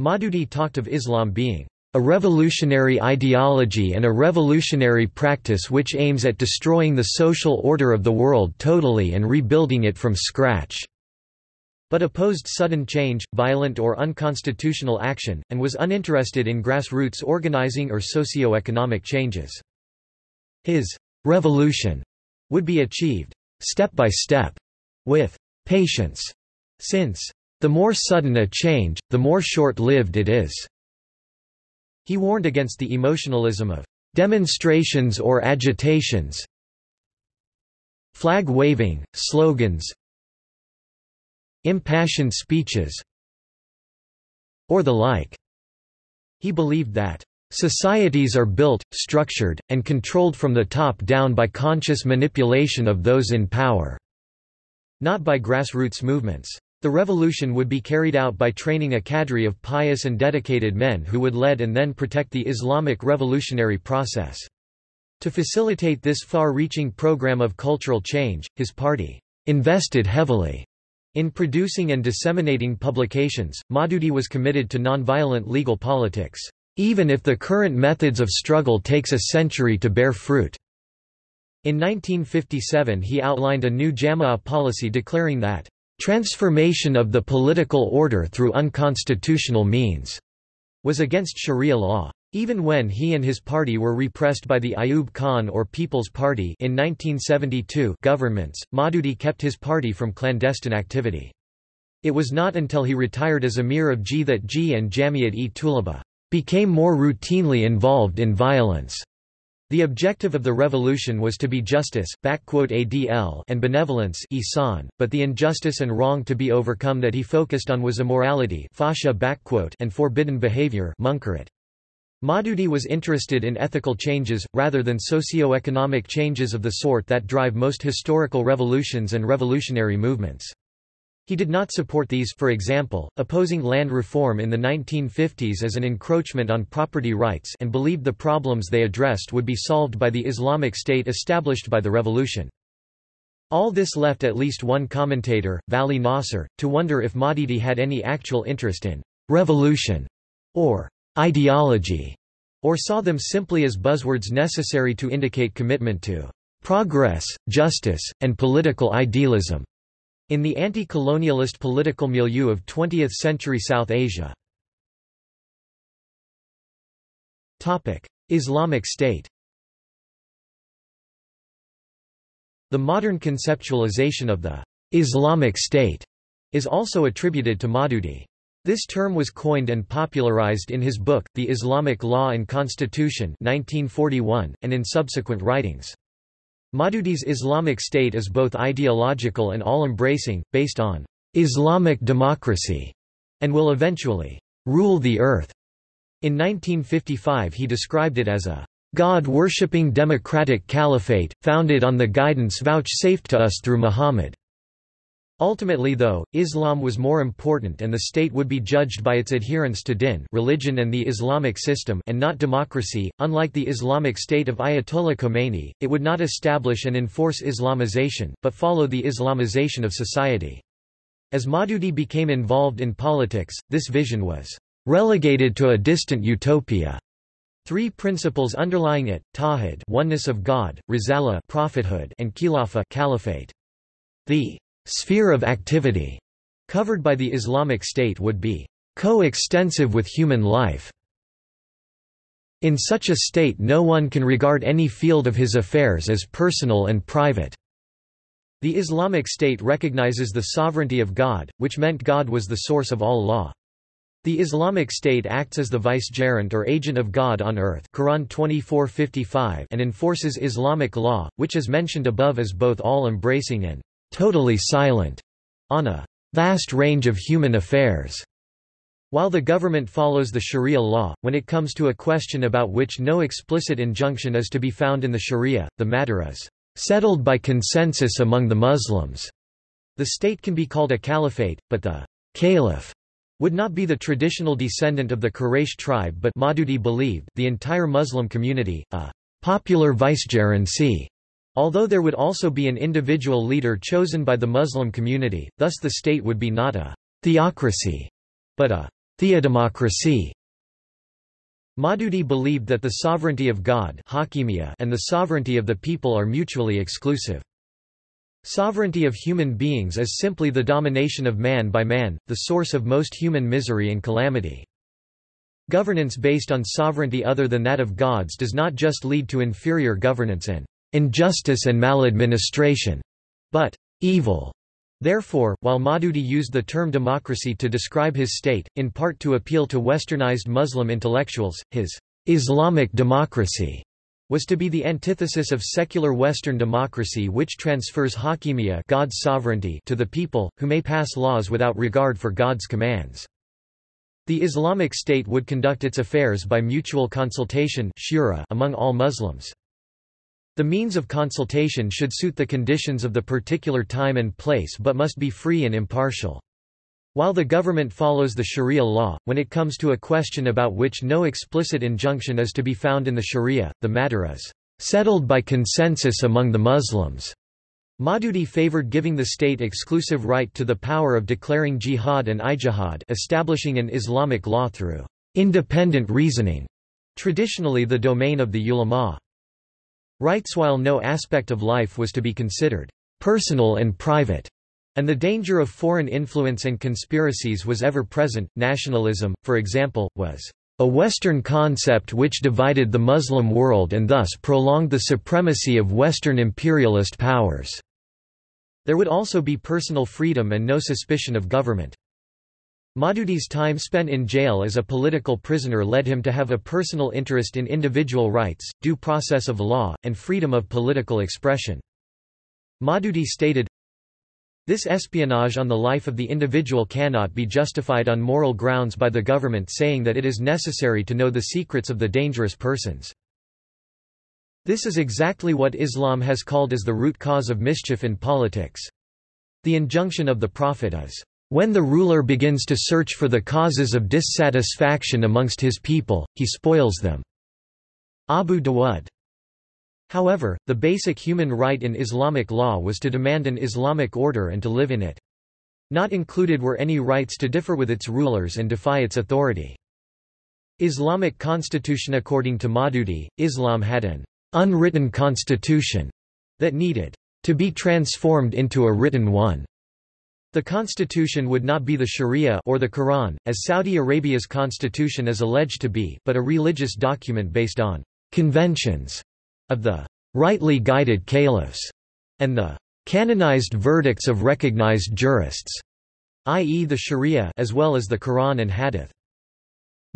Maududi talked of Islam being a revolutionary ideology and a revolutionary practice which aims at destroying the social order of the world totally and rebuilding it from scratch." But opposed sudden change, violent or unconstitutional action, and was uninterested in grassroots organizing or socio-economic changes. His «revolution» would be achieved «step by step» with «patience», since «the more sudden a change, the more short-lived it is». He warned against the emotionalism of demonstrations or agitations, flag waving, slogans, impassioned speeches, or the like. He believed that Societies are built, structured, and controlled from the top down by conscious manipulation of those in power, not by grassroots movements. The revolution would be carried out by training a cadre of pious and dedicated men who would lead and then protect the Islamic revolutionary process. To facilitate this far-reaching program of cultural change, his party invested heavily in producing and disseminating publications. Maududi was committed to nonviolent legal politics, even if the current methods of struggle takes a century to bear fruit. In 1957 he outlined a new Jama'ah policy declaring that Transformation of the political order through unconstitutional means was against Sharia law. Even when he and his party were repressed by the Ayub Khan or People's Party in 1972 governments, Maududi kept his party from clandestine activity. It was not until he retired as Emir of G that G and Jamiat-e-Tulaba became more routinely involved in violence. The objective of the revolution was to be justice ADL and benevolence ihsan, but the injustice and wrong to be overcome that he focused on was immorality and forbidden behavior Maududi was interested in ethical changes, rather than socio-economic changes of the sort that drive most historical revolutions and revolutionary movements. He did not support these for example, opposing land reform in the 1950s as an encroachment on property rights and believed the problems they addressed would be solved by the Islamic State established by the revolution. All this left at least one commentator, Vali Nasr, to wonder if Maududi had any actual interest in «revolution» or «ideology», or saw them simply as buzzwords necessary to indicate commitment to «progress, justice, and political idealism». In the anti-colonialist political milieu of 20th-century South Asia. Islamic State The modern conceptualization of the Islamic State is also attributed to Maududi. This term was coined and popularized in his book, The Islamic Law and Constitution 1941, and in subsequent writings. Maududi's Islamic State is both ideological and all-embracing, based on Islamic democracy, and will eventually rule the earth. In 1955 he described it as a God-worshipping democratic caliphate, founded on the guidance vouchsafed to us through Muhammad. Ultimately though, Islam was more important and the state would be judged by its adherence to din religion and the Islamic system and not democracy. Unlike the Islamic State of Ayatollah Khomeini, it would not establish and enforce Islamization, but follow the Islamization of society. As Maududi became involved in politics, this vision was relegated to a distant utopia. Three principles underlying it, Tawhid oneness of God, Risala prophethood and Khilafah caliphate. The sphere of activity covered by the Islamic State would be co-extensive with human life. In such a state no one can regard any field of his affairs as personal and private. The Islamic State recognizes the sovereignty of God, which meant God was the source of all law. The Islamic State acts as the vicegerent or agent of God on earth Quran 24:55 and enforces Islamic law, which is mentioned above as both all-embracing and totally silent on a vast range of human affairs. While the government follows the Sharia law, when it comes to a question about which no explicit injunction is to be found in the Sharia, the matter is settled by consensus among the Muslims. The state can be called a caliphate, but the caliph would not be the traditional descendant of the Quraysh tribe but Maududi believed the entire Muslim community, a popular vicegerency, although there would also be an individual leader chosen by the Muslim community, thus the state would be not a theocracy, but a theodemocracy. Maududi believed that the sovereignty of God and the sovereignty of the people are mutually exclusive. Sovereignty of human beings is simply the domination of man by man, the source of most human misery and calamity. Governance based on sovereignty other than that of gods does not just lead to inferior governance and injustice and maladministration, but evil. Therefore, while Maududi used the term democracy to describe his state, in part to appeal to westernized Muslim intellectuals, his Islamic democracy was to be the antithesis of secular Western democracy which transfers hakimiyya God's sovereignty to the people, who may pass laws without regard for God's commands. The Islamic State would conduct its affairs by mutual consultation among all Muslims. The means of consultation should suit the conditions of the particular time and place but must be free and impartial. While the government follows the Sharia law, when it comes to a question about which no explicit injunction is to be found in the Sharia, the matter is settled by consensus among the Muslims. Maududi favored giving the state exclusive right to the power of declaring jihad and ijtihad establishing an Islamic law through independent reasoning, traditionally the domain of the ulama. Rights while no aspect of life was to be considered personal and private and the danger of foreign influence and conspiracies was ever present. Nationalism, for example, was a Western concept which divided the Muslim world and thus prolonged the supremacy of Western imperialist powers. There would also be personal freedom and no suspicion of government. Maududi's time spent in jail as a political prisoner led him to have a personal interest in individual rights, due process of law, and freedom of political expression. Maududi stated, this espionage on the life of the individual cannot be justified on moral grounds by the government saying that it is necessary to know the secrets of the dangerous persons. This is exactly what Islam has called as the root cause of mischief in politics. The injunction of the Prophet is, "...when the ruler begins to search for the causes of dissatisfaction amongst his people, he spoils them." Abu Dawud However, the basic human right in Islamic law was to demand an Islamic order and to live in it. Not included were any rights to differ with its rulers and defy its authority. Islamic constitution According to Maududi, Islam had an unwritten constitution that needed to be transformed into a written one. The constitution would not be the Sharia or the Quran, as Saudi Arabia's constitution is alleged to be, but a religious document based on conventions of the rightly guided caliphs and the canonized verdicts of recognized jurists, i.e. the Sharia as well as the Quran and Hadith.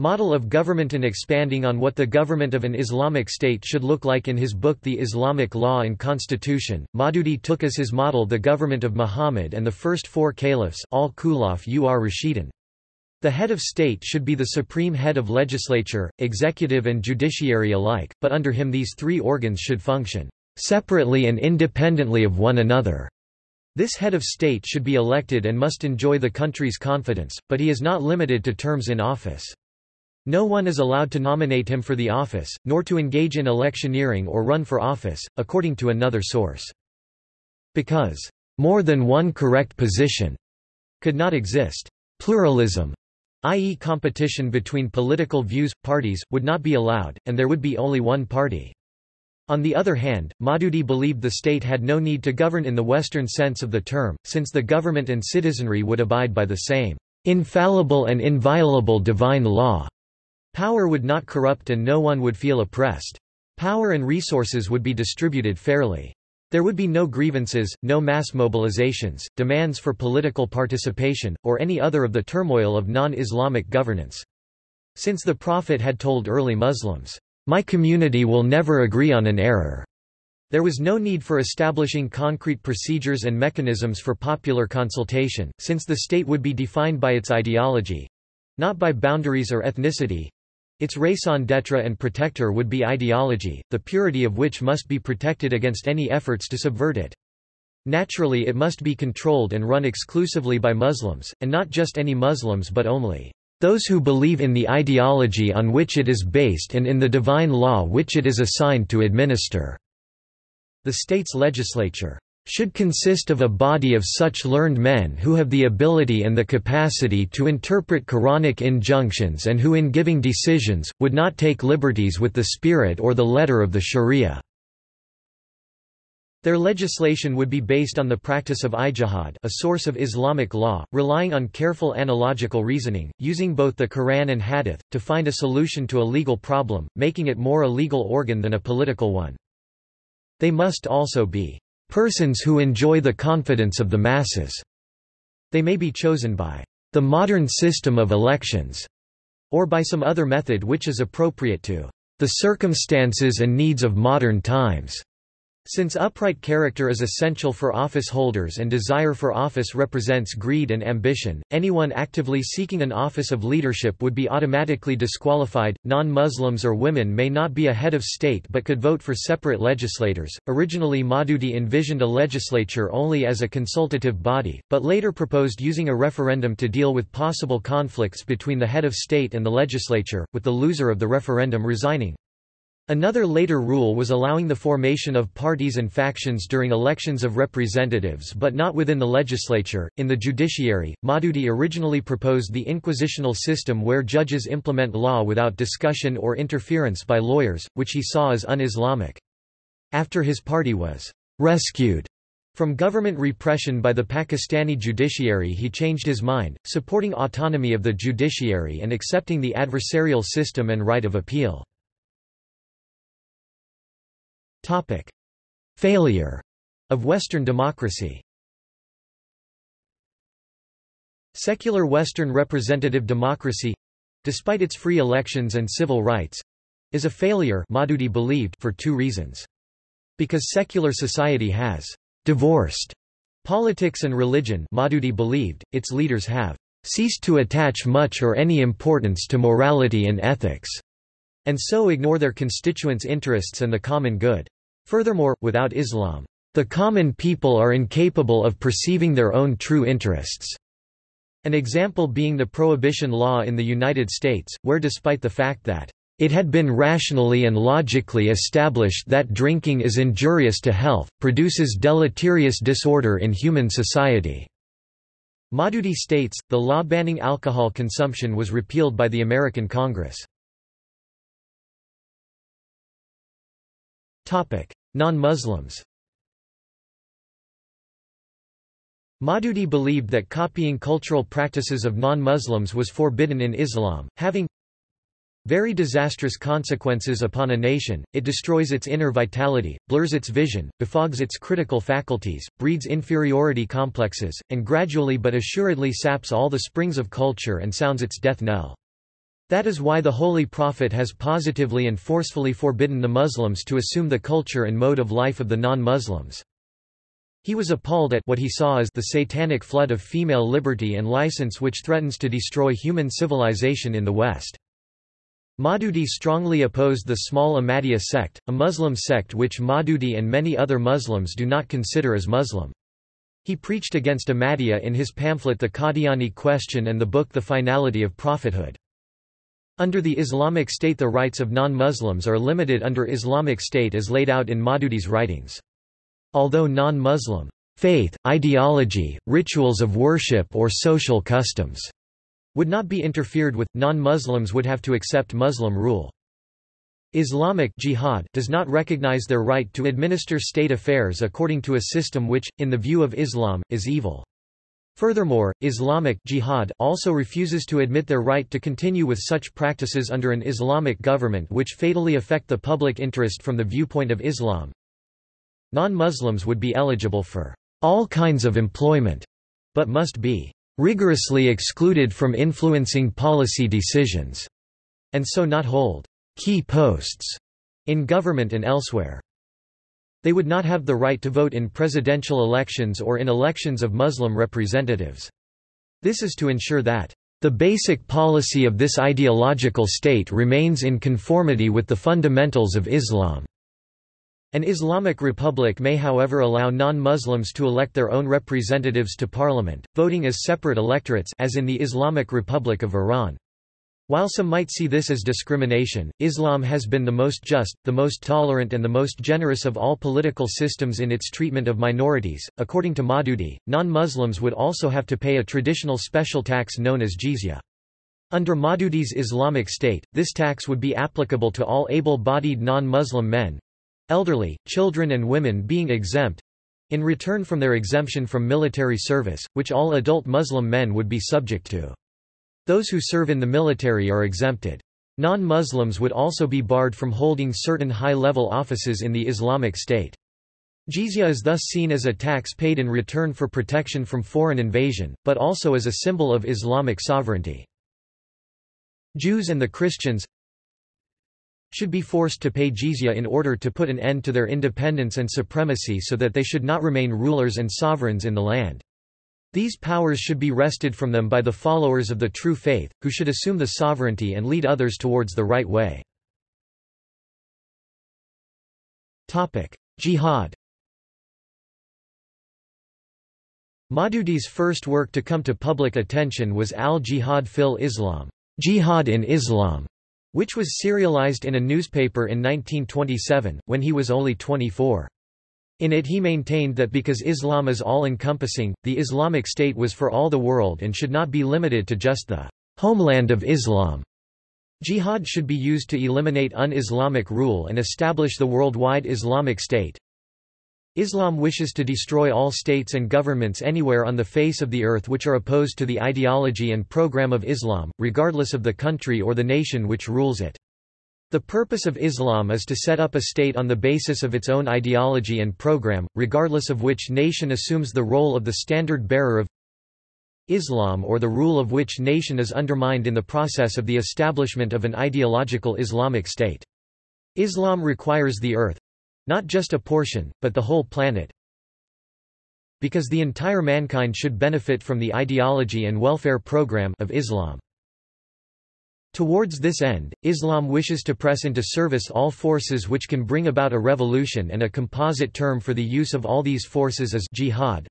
Model of government and expanding on what the government of an Islamic state should look like in his book The Islamic Law and Constitution, Maududi took as his model the government of Muhammad and the first four caliphs al-Khulaf ur Rashidun. The head of state should be the supreme head of legislature, executive and judiciary alike, but under him these three organs should function separately and independently of one another. This head of state should be elected and must enjoy the country's confidence, but he is not limited to terms in office. No one is allowed to nominate him for the office, nor to engage in electioneering or run for office, according to another source. Because more than one correct position could not exist. Pluralism i.e. competition between political views, parties, would not be allowed, and there would be only one party. On the other hand, Maududi believed the state had no need to govern in the Western sense of the term, since the government and citizenry would abide by the same infallible and inviolable divine law. Power would not corrupt and no one would feel oppressed. Power and resources would be distributed fairly. There would be no grievances, no mass mobilizations, demands for political participation, or any other of the turmoil of non-Islamic governance. Since the Prophet had told early Muslims, "'My community will never agree on an error' There was no need for establishing concrete procedures and mechanisms for popular consultation, since the state would be defined by its ideology—not by boundaries or ethnicity, its raison d'etre and protector would be ideology, the purity of which must be protected against any efforts to subvert it. Naturally it must be controlled and run exclusively by Muslims, and not just any Muslims but only those who believe in the ideology on which it is based and in the divine law which it is assigned to administer." The state's legislature should consist of a body of such learned men who have the ability and the capacity to interpret Quranic injunctions and who in giving decisions, would not take liberties with the spirit or the letter of the sharia. Their legislation would be based on the practice of ijtihad a source of Islamic law, relying on careful analogical reasoning, using both the Quran and Hadith, to find a solution to a legal problem, making it more a legal organ than a political one. They must also be persons who enjoy the confidence of the masses. They may be chosen by the modern system of elections, or by some other method which is appropriate to the circumstances and needs of modern times. Since upright character is essential for office holders and desire for office represents greed and ambition, anyone actively seeking an office of leadership would be automatically disqualified. Non Muslims or women may not be a head of state but could vote for separate legislators. Originally, Maududi envisioned a legislature only as a consultative body, but later proposed using a referendum to deal with possible conflicts between the head of state and the legislature, with the loser of the referendum resigning. Another later rule was allowing the formation of parties and factions during elections of representatives but not within the legislature. In the judiciary, Maududi originally proposed the inquisitional system where judges implement law without discussion or interference by lawyers, which he saw as un-Islamic. After his party was rescued from government repression by the Pakistani judiciary he changed his mind, supporting autonomy of the judiciary and accepting the adversarial system and right of appeal. Topic. Failure of Western democracy Secular Western representative democracy—despite its free elections and civil rights—is a failure Maududi believed for two reasons. Because secular society has «divorced» politics and religion Maududi believed, its leaders have «ceased to attach much or any importance to morality and ethics» and so ignore their constituents' interests and the common good. Furthermore, without Islam, the common people are incapable of perceiving their own true interests. An example being the prohibition law in the United States, where despite the fact that it had been rationally and logically established that drinking is injurious to health, produces deleterious disorder in human society. Maududi states, the law banning alcohol consumption was repealed by the American Congress. Non-Muslims Maududi believed that copying cultural practices of non-Muslims was forbidden in Islam, having very disastrous consequences upon a nation, it destroys its inner vitality, blurs its vision, befogs its critical faculties, breeds inferiority complexes, and gradually but assuredly saps all the springs of culture and sounds its death knell. That is why the Holy Prophet has positively and forcefully forbidden the Muslims to assume the culture and mode of life of the non-Muslims. He was appalled at what he saw as the satanic flood of female liberty and license which threatens to destroy human civilization in the West. Maududi strongly opposed the small Ahmadiyya sect, a Muslim sect which Maududi and many other Muslims do not consider as Muslim. He preached against Ahmadiyya in his pamphlet The Qadiani Question and the book The Finality of Prophethood. Under the Islamic State the rights of non-Muslims are limited under Islamic State as laid out in Maududi's writings. Although non-Muslim faith, ideology, rituals of worship or social customs would not be interfered with, non-Muslims would have to accept Muslim rule. Islamic jihad does not recognize their right to administer state affairs according to a system which, in the view of Islam, is evil. Furthermore, Islamic jihad also refuses to admit their right to continue with such practices under an Islamic government which fatally affect the public interest from the viewpoint of Islam. Non-Muslims would be eligible for all kinds of employment, but must be rigorously excluded from influencing policy decisions, and so not hold key posts in government and elsewhere. They would not have the right to vote in presidential elections or in elections of Muslim representatives. This is to ensure that the basic policy of this ideological state remains in conformity with the fundamentals of Islam. An Islamic republic may however allow non-Muslims to elect their own representatives to parliament, voting as separate electorates as in the Islamic Republic of Iran. While some might see this as discrimination, Islam has been the most just, the most tolerant and the most generous of all political systems in its treatment of minorities. According to Maududi, non-Muslims would also have to pay a traditional special tax known as jizya. Under Maududi's Islamic State, this tax would be applicable to all able-bodied non-Muslim men, elderly, children and women being exempt, in return from their exemption from military service, which all adult Muslim men would be subject to. Those who serve in the military are exempted. Non-Muslims would also be barred from holding certain high-level offices in the Islamic State. Jizya is thus seen as a tax paid in return for protection from foreign invasion, but also as a symbol of Islamic sovereignty. Jews and the Christians should be forced to pay jizya in order to put an end to their independence and supremacy so that they should not remain rulers and sovereigns in the land. These powers should be wrested from them by the followers of the true faith, who should assume the sovereignty and lead others towards the right way. Jihad Maududi's first work to come to public attention was Al-Jihad fil Islam, Jihad in Islam, which was serialized in a newspaper in 1927, when he was only 24. In it he maintained that because Islam is all-encompassing, the Islamic State was for all the world and should not be limited to just the homeland of Islam. Jihad should be used to eliminate un-Islamic rule and establish the worldwide Islamic State. Islam wishes to destroy all states and governments anywhere on the face of the earth which are opposed to the ideology and program of Islam, regardless of the country or the nation which rules it. The purpose of Islam is to set up a state on the basis of its own ideology and program, regardless of which nation assumes the role of the standard bearer of Islam or the rule of which nation is undermined in the process of the establishment of an ideological Islamic state. Islam requires the earth—not just a portion, but the whole planet, because the entire mankind should benefit from the ideology and welfare program of Islam. Towards this end, Islam wishes to press into service all forces which can bring about a revolution and a composite term for the use of all these forces is jihad.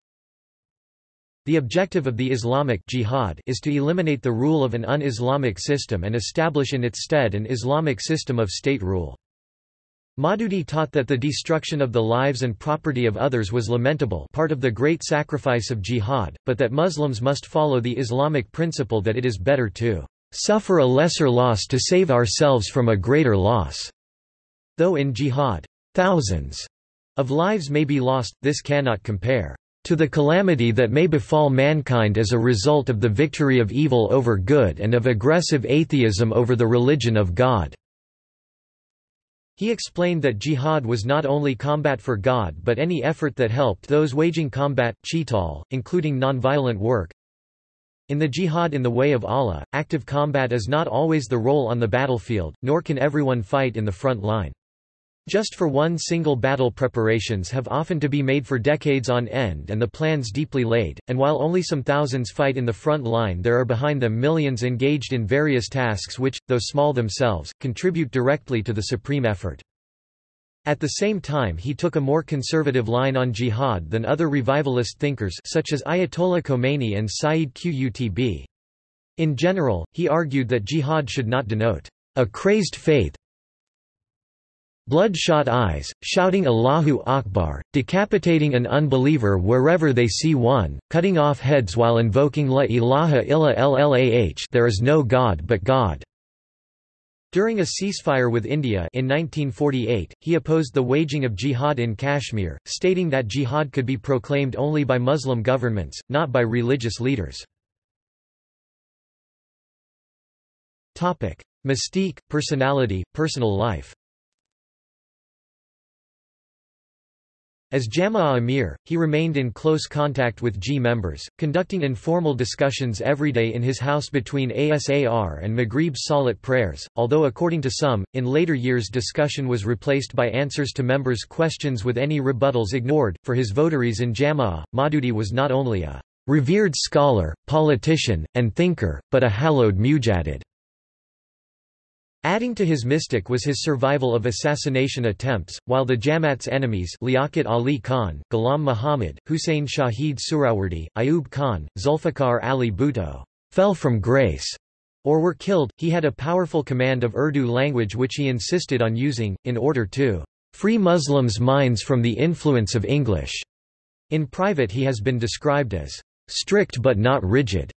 The objective of the Islamic jihad is to eliminate the rule of an un-Islamic system and establish in its stead an Islamic system of state rule. Maududi taught that the destruction of the lives and property of others was lamentable part of the great sacrifice of jihad, but that Muslims must follow the Islamic principle that it is better to suffer a lesser loss to save ourselves from a greater loss. Though in jihad, thousands of lives may be lost, this cannot compare to the calamity that may befall mankind as a result of the victory of evil over good and of aggressive atheism over the religion of God." He explained that jihad was not only combat for God but any effort that helped those waging combat, qital, including nonviolent work, in the jihad in the way of Allah, active combat is not always the role on the battlefield, nor can everyone fight in the front line. Just for one single battle preparations have often to be made for decades on end and the plans deeply laid, and while only some thousands fight in the front line there are behind them millions engaged in various tasks which, though small themselves, contribute directly to the supreme effort. At the same time he took a more conservative line on jihad than other revivalist thinkers such as Ayatollah Khomeini and Sayyid Qutb. In general, he argued that jihad should not denote a crazed faith, bloodshot eyes, shouting Allahu Akbar, decapitating an unbeliever wherever they see one, cutting off heads while invoking La ilaha illa llah there is no God but God. During a ceasefire with India in 1948, he opposed the waging of jihad in Kashmir, stating that jihad could be proclaimed only by Muslim governments, not by religious leaders. Mystique, personality, personal life As Jama'a Amir, he remained in close contact with G members, conducting informal discussions every day in his house between Asar and Maghrib Salat prayers, although according to some, in later years discussion was replaced by answers to members' questions with any rebuttals ignored. For his votaries in Jama'a, Maududi was not only a revered scholar, politician, and thinker, but a hallowed mujaddid. Adding to his mystic was his survival of assassination attempts, while the Jamaat's enemies Liaquat Ali Khan, Ghulam Muhammad, Hussein Shahid Suhrawardy, Ayub Khan, Zulfikar Ali Bhutto fell from grace or were killed, he had a powerful command of Urdu language which he insisted on using, in order to free Muslims' minds from the influence of English. In private he has been described as strict but not rigid,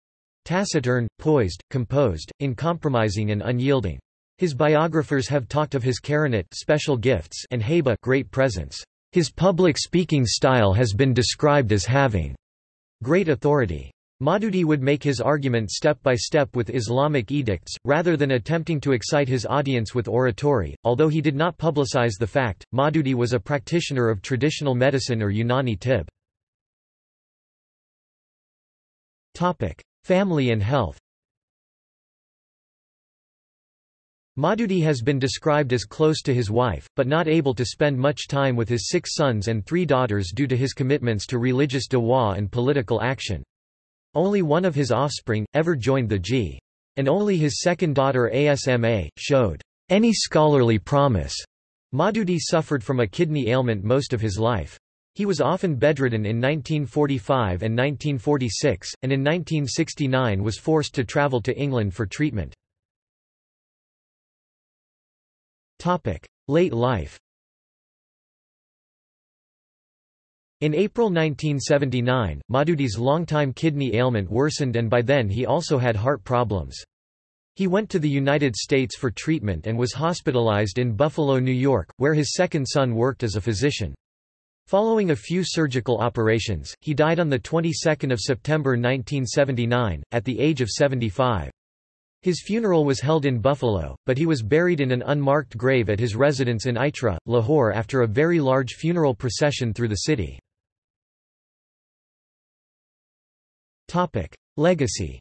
taciturn, poised, composed, uncompromising and unyielding. His biographers have talked of his karamat special gifts and heba great presence. His public speaking style has been described as having great authority. Maududi would make his argument step by step with Islamic edicts, rather than attempting to excite his audience with oratory. Although he did not publicize the fact, Maududi was a practitioner of traditional medicine or Unani tib. Family and health Maududi has been described as close to his wife, but not able to spend much time with his six sons and three daughters due to his commitments to religious dawah and political action. Only one of his offspring, ever joined the G. And only his second daughter Asma, showed any scholarly promise. Maududi suffered from a kidney ailment most of his life. He was often bedridden in 1945 and 1946, and in 1969 was forced to travel to England for treatment. Late life In April 1979, Maududi's longtime kidney ailment worsened and by then he also had heart problems. He went to the United States for treatment and was hospitalized in Buffalo, New York, where his second son worked as a physician. Following a few surgical operations, he died on the 22nd of September 1979 at the age of 75. His funeral was held in Buffalo, but he was buried in an unmarked grave at his residence in Itra, Lahore after a very large funeral procession through the city. Legacy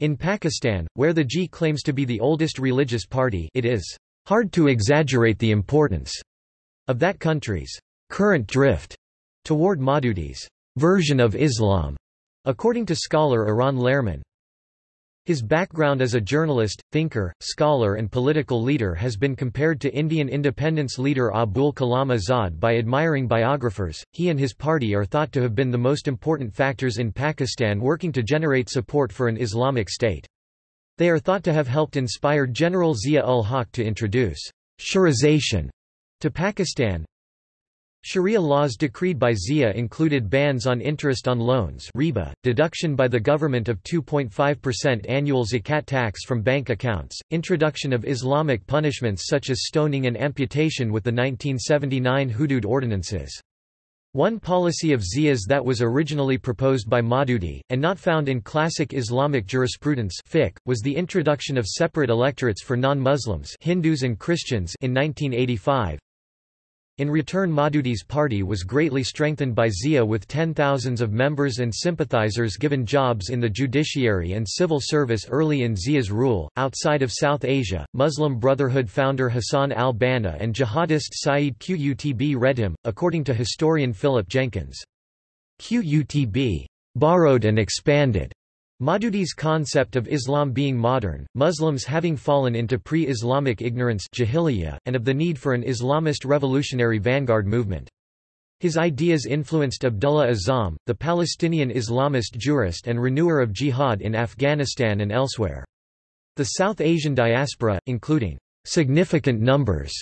In Pakistan, where the G claims to be the oldest religious party it is hard to exaggerate the importance of that country's current drift toward Maududi's version of Islam According to scholar Iran Lehrman, his background as a journalist, thinker, scholar and political leader has been compared to Indian independence leader Abul Kalam Azad by admiring biographers. He and his party are thought to have been the most important factors in Pakistan working to generate support for an Islamic state. They are thought to have helped inspire General Zia-ul-Haq to introduce Sharization to Pakistan, Sharia laws decreed by Zia included bans on interest on loans riba, deduction by the government of 2.5% annual zakat tax from bank accounts, introduction of Islamic punishments such as stoning and amputation with the 1979 Hudud ordinances. One policy of Zia's that was originally proposed by Maududi, and not found in classic Islamic jurisprudence fiqh, was the introduction of separate electorates for non-Muslims Hindus and Christians in 1985, in return Maududi's party was greatly strengthened by Zia with ten thousands of members and sympathizers given jobs in the judiciary and civil service early in Zia's rule. Outside of South Asia, Muslim Brotherhood founder Hassan al-Banna and jihadist Sayyid Qutb read him, according to historian Philip Jenkins. Qutb borrowed and expanded Maududi's concept of Islam being modern, Muslims having fallen into pre-Islamic ignorance and of the need for an Islamist revolutionary vanguard movement. His ideas influenced Abdullah Azzam, the Palestinian Islamist jurist and renewer of jihad in Afghanistan and elsewhere. The South Asian diaspora, including significant numbers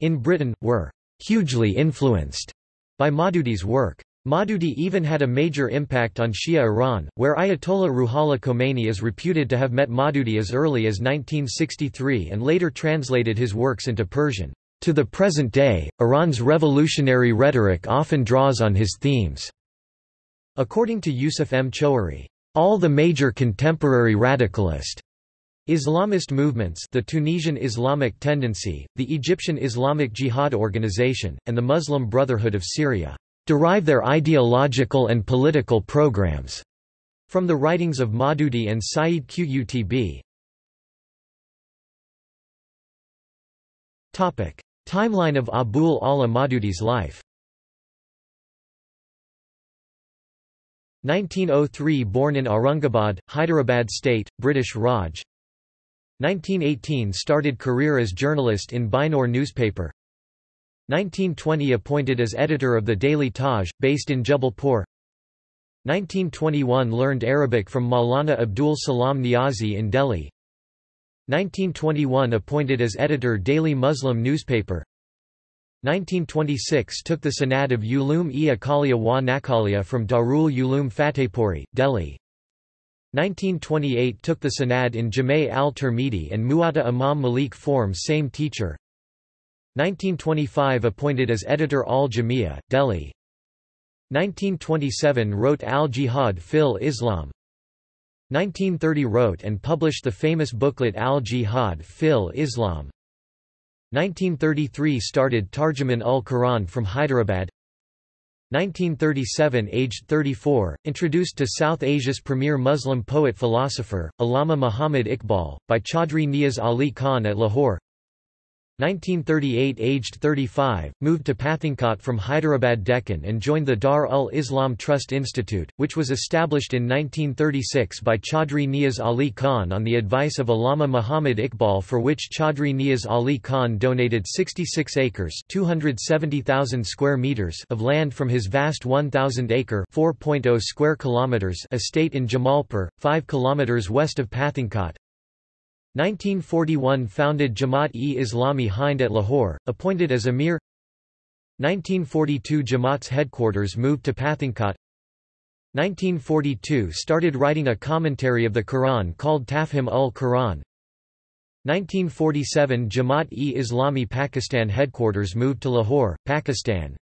in Britain, were hugely influenced by Maududi's work. Maududi even had a major impact on Shia Iran, where Ayatollah Ruhollah Khomeini is reputed to have met Maududi as early as 1963 and later translated his works into Persian. To the present day, Iran's revolutionary rhetoric often draws on his themes. According to Yusuf M. Choueiri, all the major contemporary radicalist Islamist movements the Tunisian Islamic Tendency, the Egyptian Islamic Jihad Organization, and the Muslim Brotherhood of Syria derive their ideological and political programs. From the writings of Maududi and Sayyid Qutb. Topic: Timeline of Abul Ala Maududi's life. 1903 Born in Aurangabad, Hyderabad State, British Raj. 1918 Started career as journalist in Binur newspaper 1920 Appointed as editor of the Daily Taj, based in Jabalpur. 1921 Learned Arabic from Maulana Abdul Salam Niazi in Delhi. 1921 Appointed as editor Daily Muslim newspaper. 1926 Took the Sanad of Ulum-e Akalia wa Nakalia from Darul Ulum Fatehpuri, Delhi. 1928 Took the Sanad in Jamay al-Tirmidhi and Muwatta Imam Malik form same teacher 1925 Appointed as editor al-Jamia, Delhi. 1927 Wrote al-Jihad fil Islam. 1930 Wrote and published the famous booklet al-Jihad fil Islam. 1933 Started Tarjuman ul-Quran from Hyderabad. 1937 aged 34, introduced to South Asia's premier Muslim poet-philosopher, Allama Muhammad Iqbal, by Chaudhry Niaz Ali Khan at Lahore 1938 aged 35, moved to Pathankot from Hyderabad Deccan and joined the Dar-ul-Islam Trust Institute, which was established in 1936 by Chaudhry Niaz Ali Khan on the advice of Allama Muhammad Iqbal for which Chaudhry Niaz Ali Khan donated 66 acres 270,000 square meters of land from his vast 1,000-acre (4.0 square kilometers estate in Jamalpur, 5 kilometers west of Pathankot, 1941 founded Jamaat-e-Islami Hind at Lahore, appointed as Emir 1942 Jamaat's headquarters moved to Pathankot 1942 started writing a commentary of the Quran called Tafhim ul-Quran. 1947 Jamaat-e-Islami Pakistan headquarters moved to Lahore, Pakistan.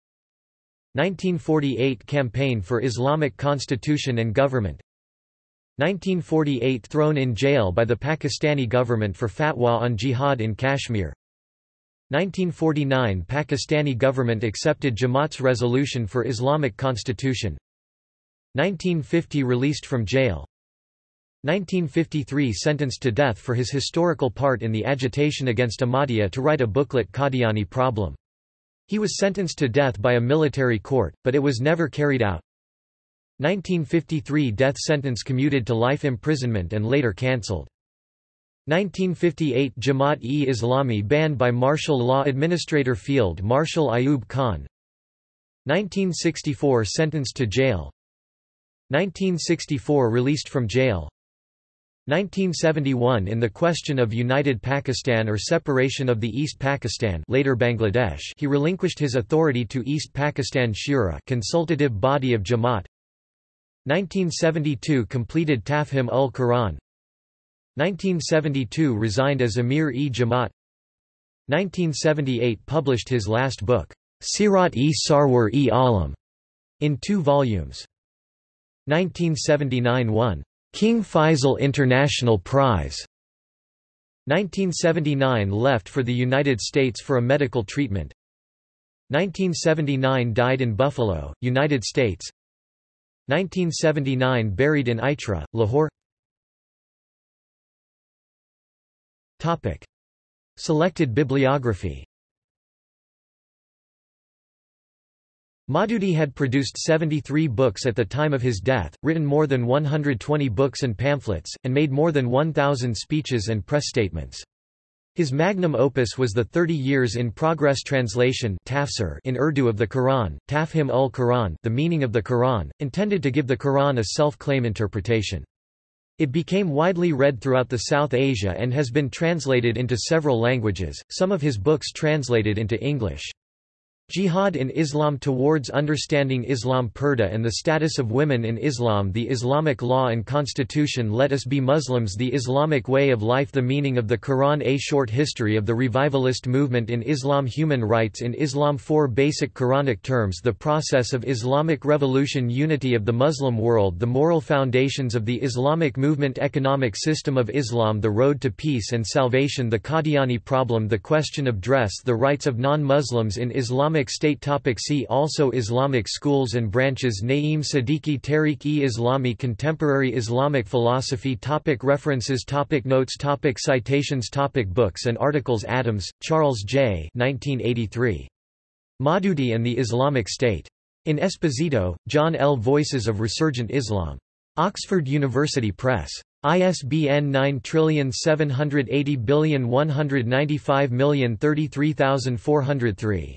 1948 Campaign for Islamic Constitution and Government 1948 thrown in jail by the Pakistani government for fatwa on jihad in Kashmir. 1949 Pakistani government accepted Jamaat's resolution for Islamic constitution. 1950 released from jail. 1953 sentenced to death for his historical part in the agitation against Ahmadiyya to write a booklet Qadiani Problem. He was sentenced to death by a military court, but it was never carried out. 1953 death sentence commuted to life imprisonment and later cancelled. 1958 Jamaat-e-Islami banned by martial law administrator Field Marshal Ayub Khan. 1964 sentenced to jail. 1964 released from jail. 1971 in the question of united Pakistan or separation of the East Pakistan later Bangladesh he relinquished his authority to East Pakistan Shura consultative body of Jamaat 1972 completed Tafhim ul Quran 1972 resigned as Emir-e-Jamaat 1978 published his last book, Sirat-e Sarwar-e Alam, in two volumes. 1979 won King Faisal International Prize. 1979 left for the United States for a medical treatment. 1979 died in Buffalo, United States. 1979 buried in Itra, Lahore Topic. Selected bibliography Maududi had produced 73 books at the time of his death, written more than 120 books and pamphlets, and made more than 1,000 speeches and press statements. His magnum opus was the 30 years in progress translation in Urdu of the Quran, Tafhim ul Quran the meaning of the Quran, intended to give the Quran a self-claim interpretation. It became widely read throughout the South Asia and has been translated into several languages, some of his books translated into English. Jihad in Islam Towards Understanding Islam Purdah and the Status of Women in Islam. The Islamic Law and Constitution Let Us Be Muslims. The Islamic Way of Life The Meaning of the Quran A Short History of the Revivalist Movement in Islam Human Rights in Islam Four Basic Quranic Terms The Process of Islamic Revolution Unity of the Muslim World The Moral Foundations of the Islamic Movement Economic System of Islam The Road to Peace and Salvation The Qadiani Problem The Question of Dress The Rights of Non-Muslims in Islamic Islamic State topic See also Islamic schools and branches Naeem Siddiqui Tariq-e-Islami Contemporary Islamic philosophy topic References topic Notes topic Citations topic Books and articles Adams, Charles J. 1983. Maududi and the Islamic State. In Esposito, John L. Voices of Resurgent Islam. Oxford University Press. ISBN 9780195033403.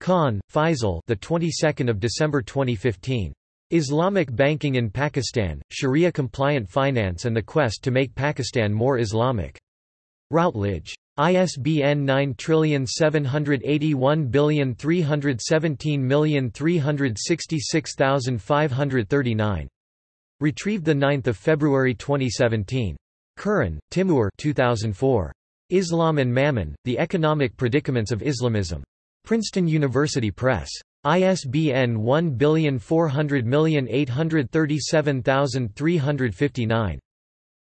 Khan, Faisal, the 22nd of December 2015. Islamic Banking in Pakistan, Sharia compliant finance and the quest to make Pakistan more Islamic. Routledge. ISBN 9781317366539. Retrieved 9 February 2017. Kuran, Timur 2004. Islam and Mammon, The Economic Predicaments of Islamism. Princeton University Press. ISBN 1400837,359.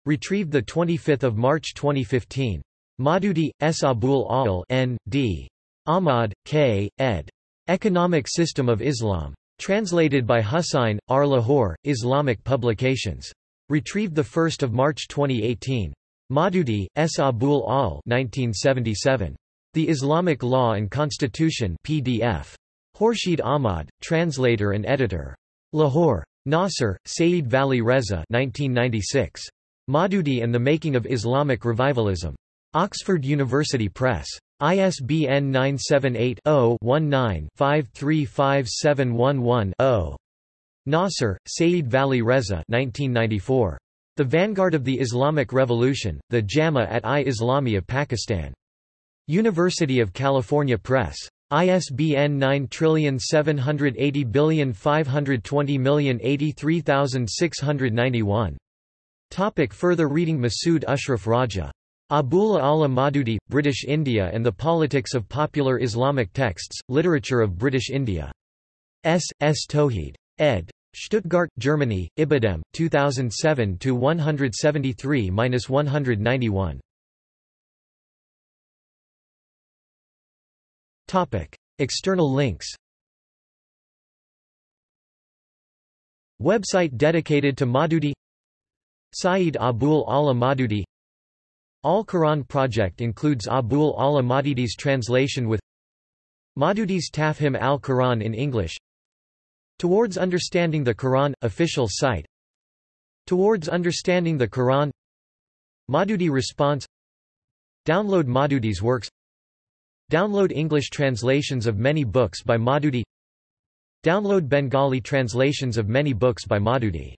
Retrieved 25 March 2015. Maududi, S. Abul Al N. D. Ahmad, K., ed. Economic System of Islam. Translated by Hussain, R. Lahore, Islamic Publications. Retrieved 1 March 2018. Maududi, S. Abul Al 1977. The Islamic Law and Constitution PDF. Khurshid Ahmad, translator and editor. Lahore. Nasser, Saeed Vali Reza 1996. Maududi and the Making of Islamic Revivalism. Oxford University Press. ISBN 978-0-19-535711-0. Nasser, Saeed Vali Reza 1994. The Vanguard of the Islamic Revolution, The Jama at i-Islamia Pakistan. University of California Press. ISBN 9780520083691. Topic further reading Masood Ashraf Raja. Abul Ala Maududi, British India and the Politics of Popular Islamic Texts, Literature of British India. S. S. Toheed. ed. Stuttgart, Germany, Ibidem, 2007-173-191. External links Website dedicated to Maududi Saeed Abul Ala Maududi Al-Quran project includes Abul Ala Maududi's translation with Maududi's Tafhim al-Quran in English. Towards Understanding the Quran – official site. Towards Understanding the Quran. Maududi response. Download Maududi's works Download English translations of many books by Maududi Download Bengali translations of many books by Maududi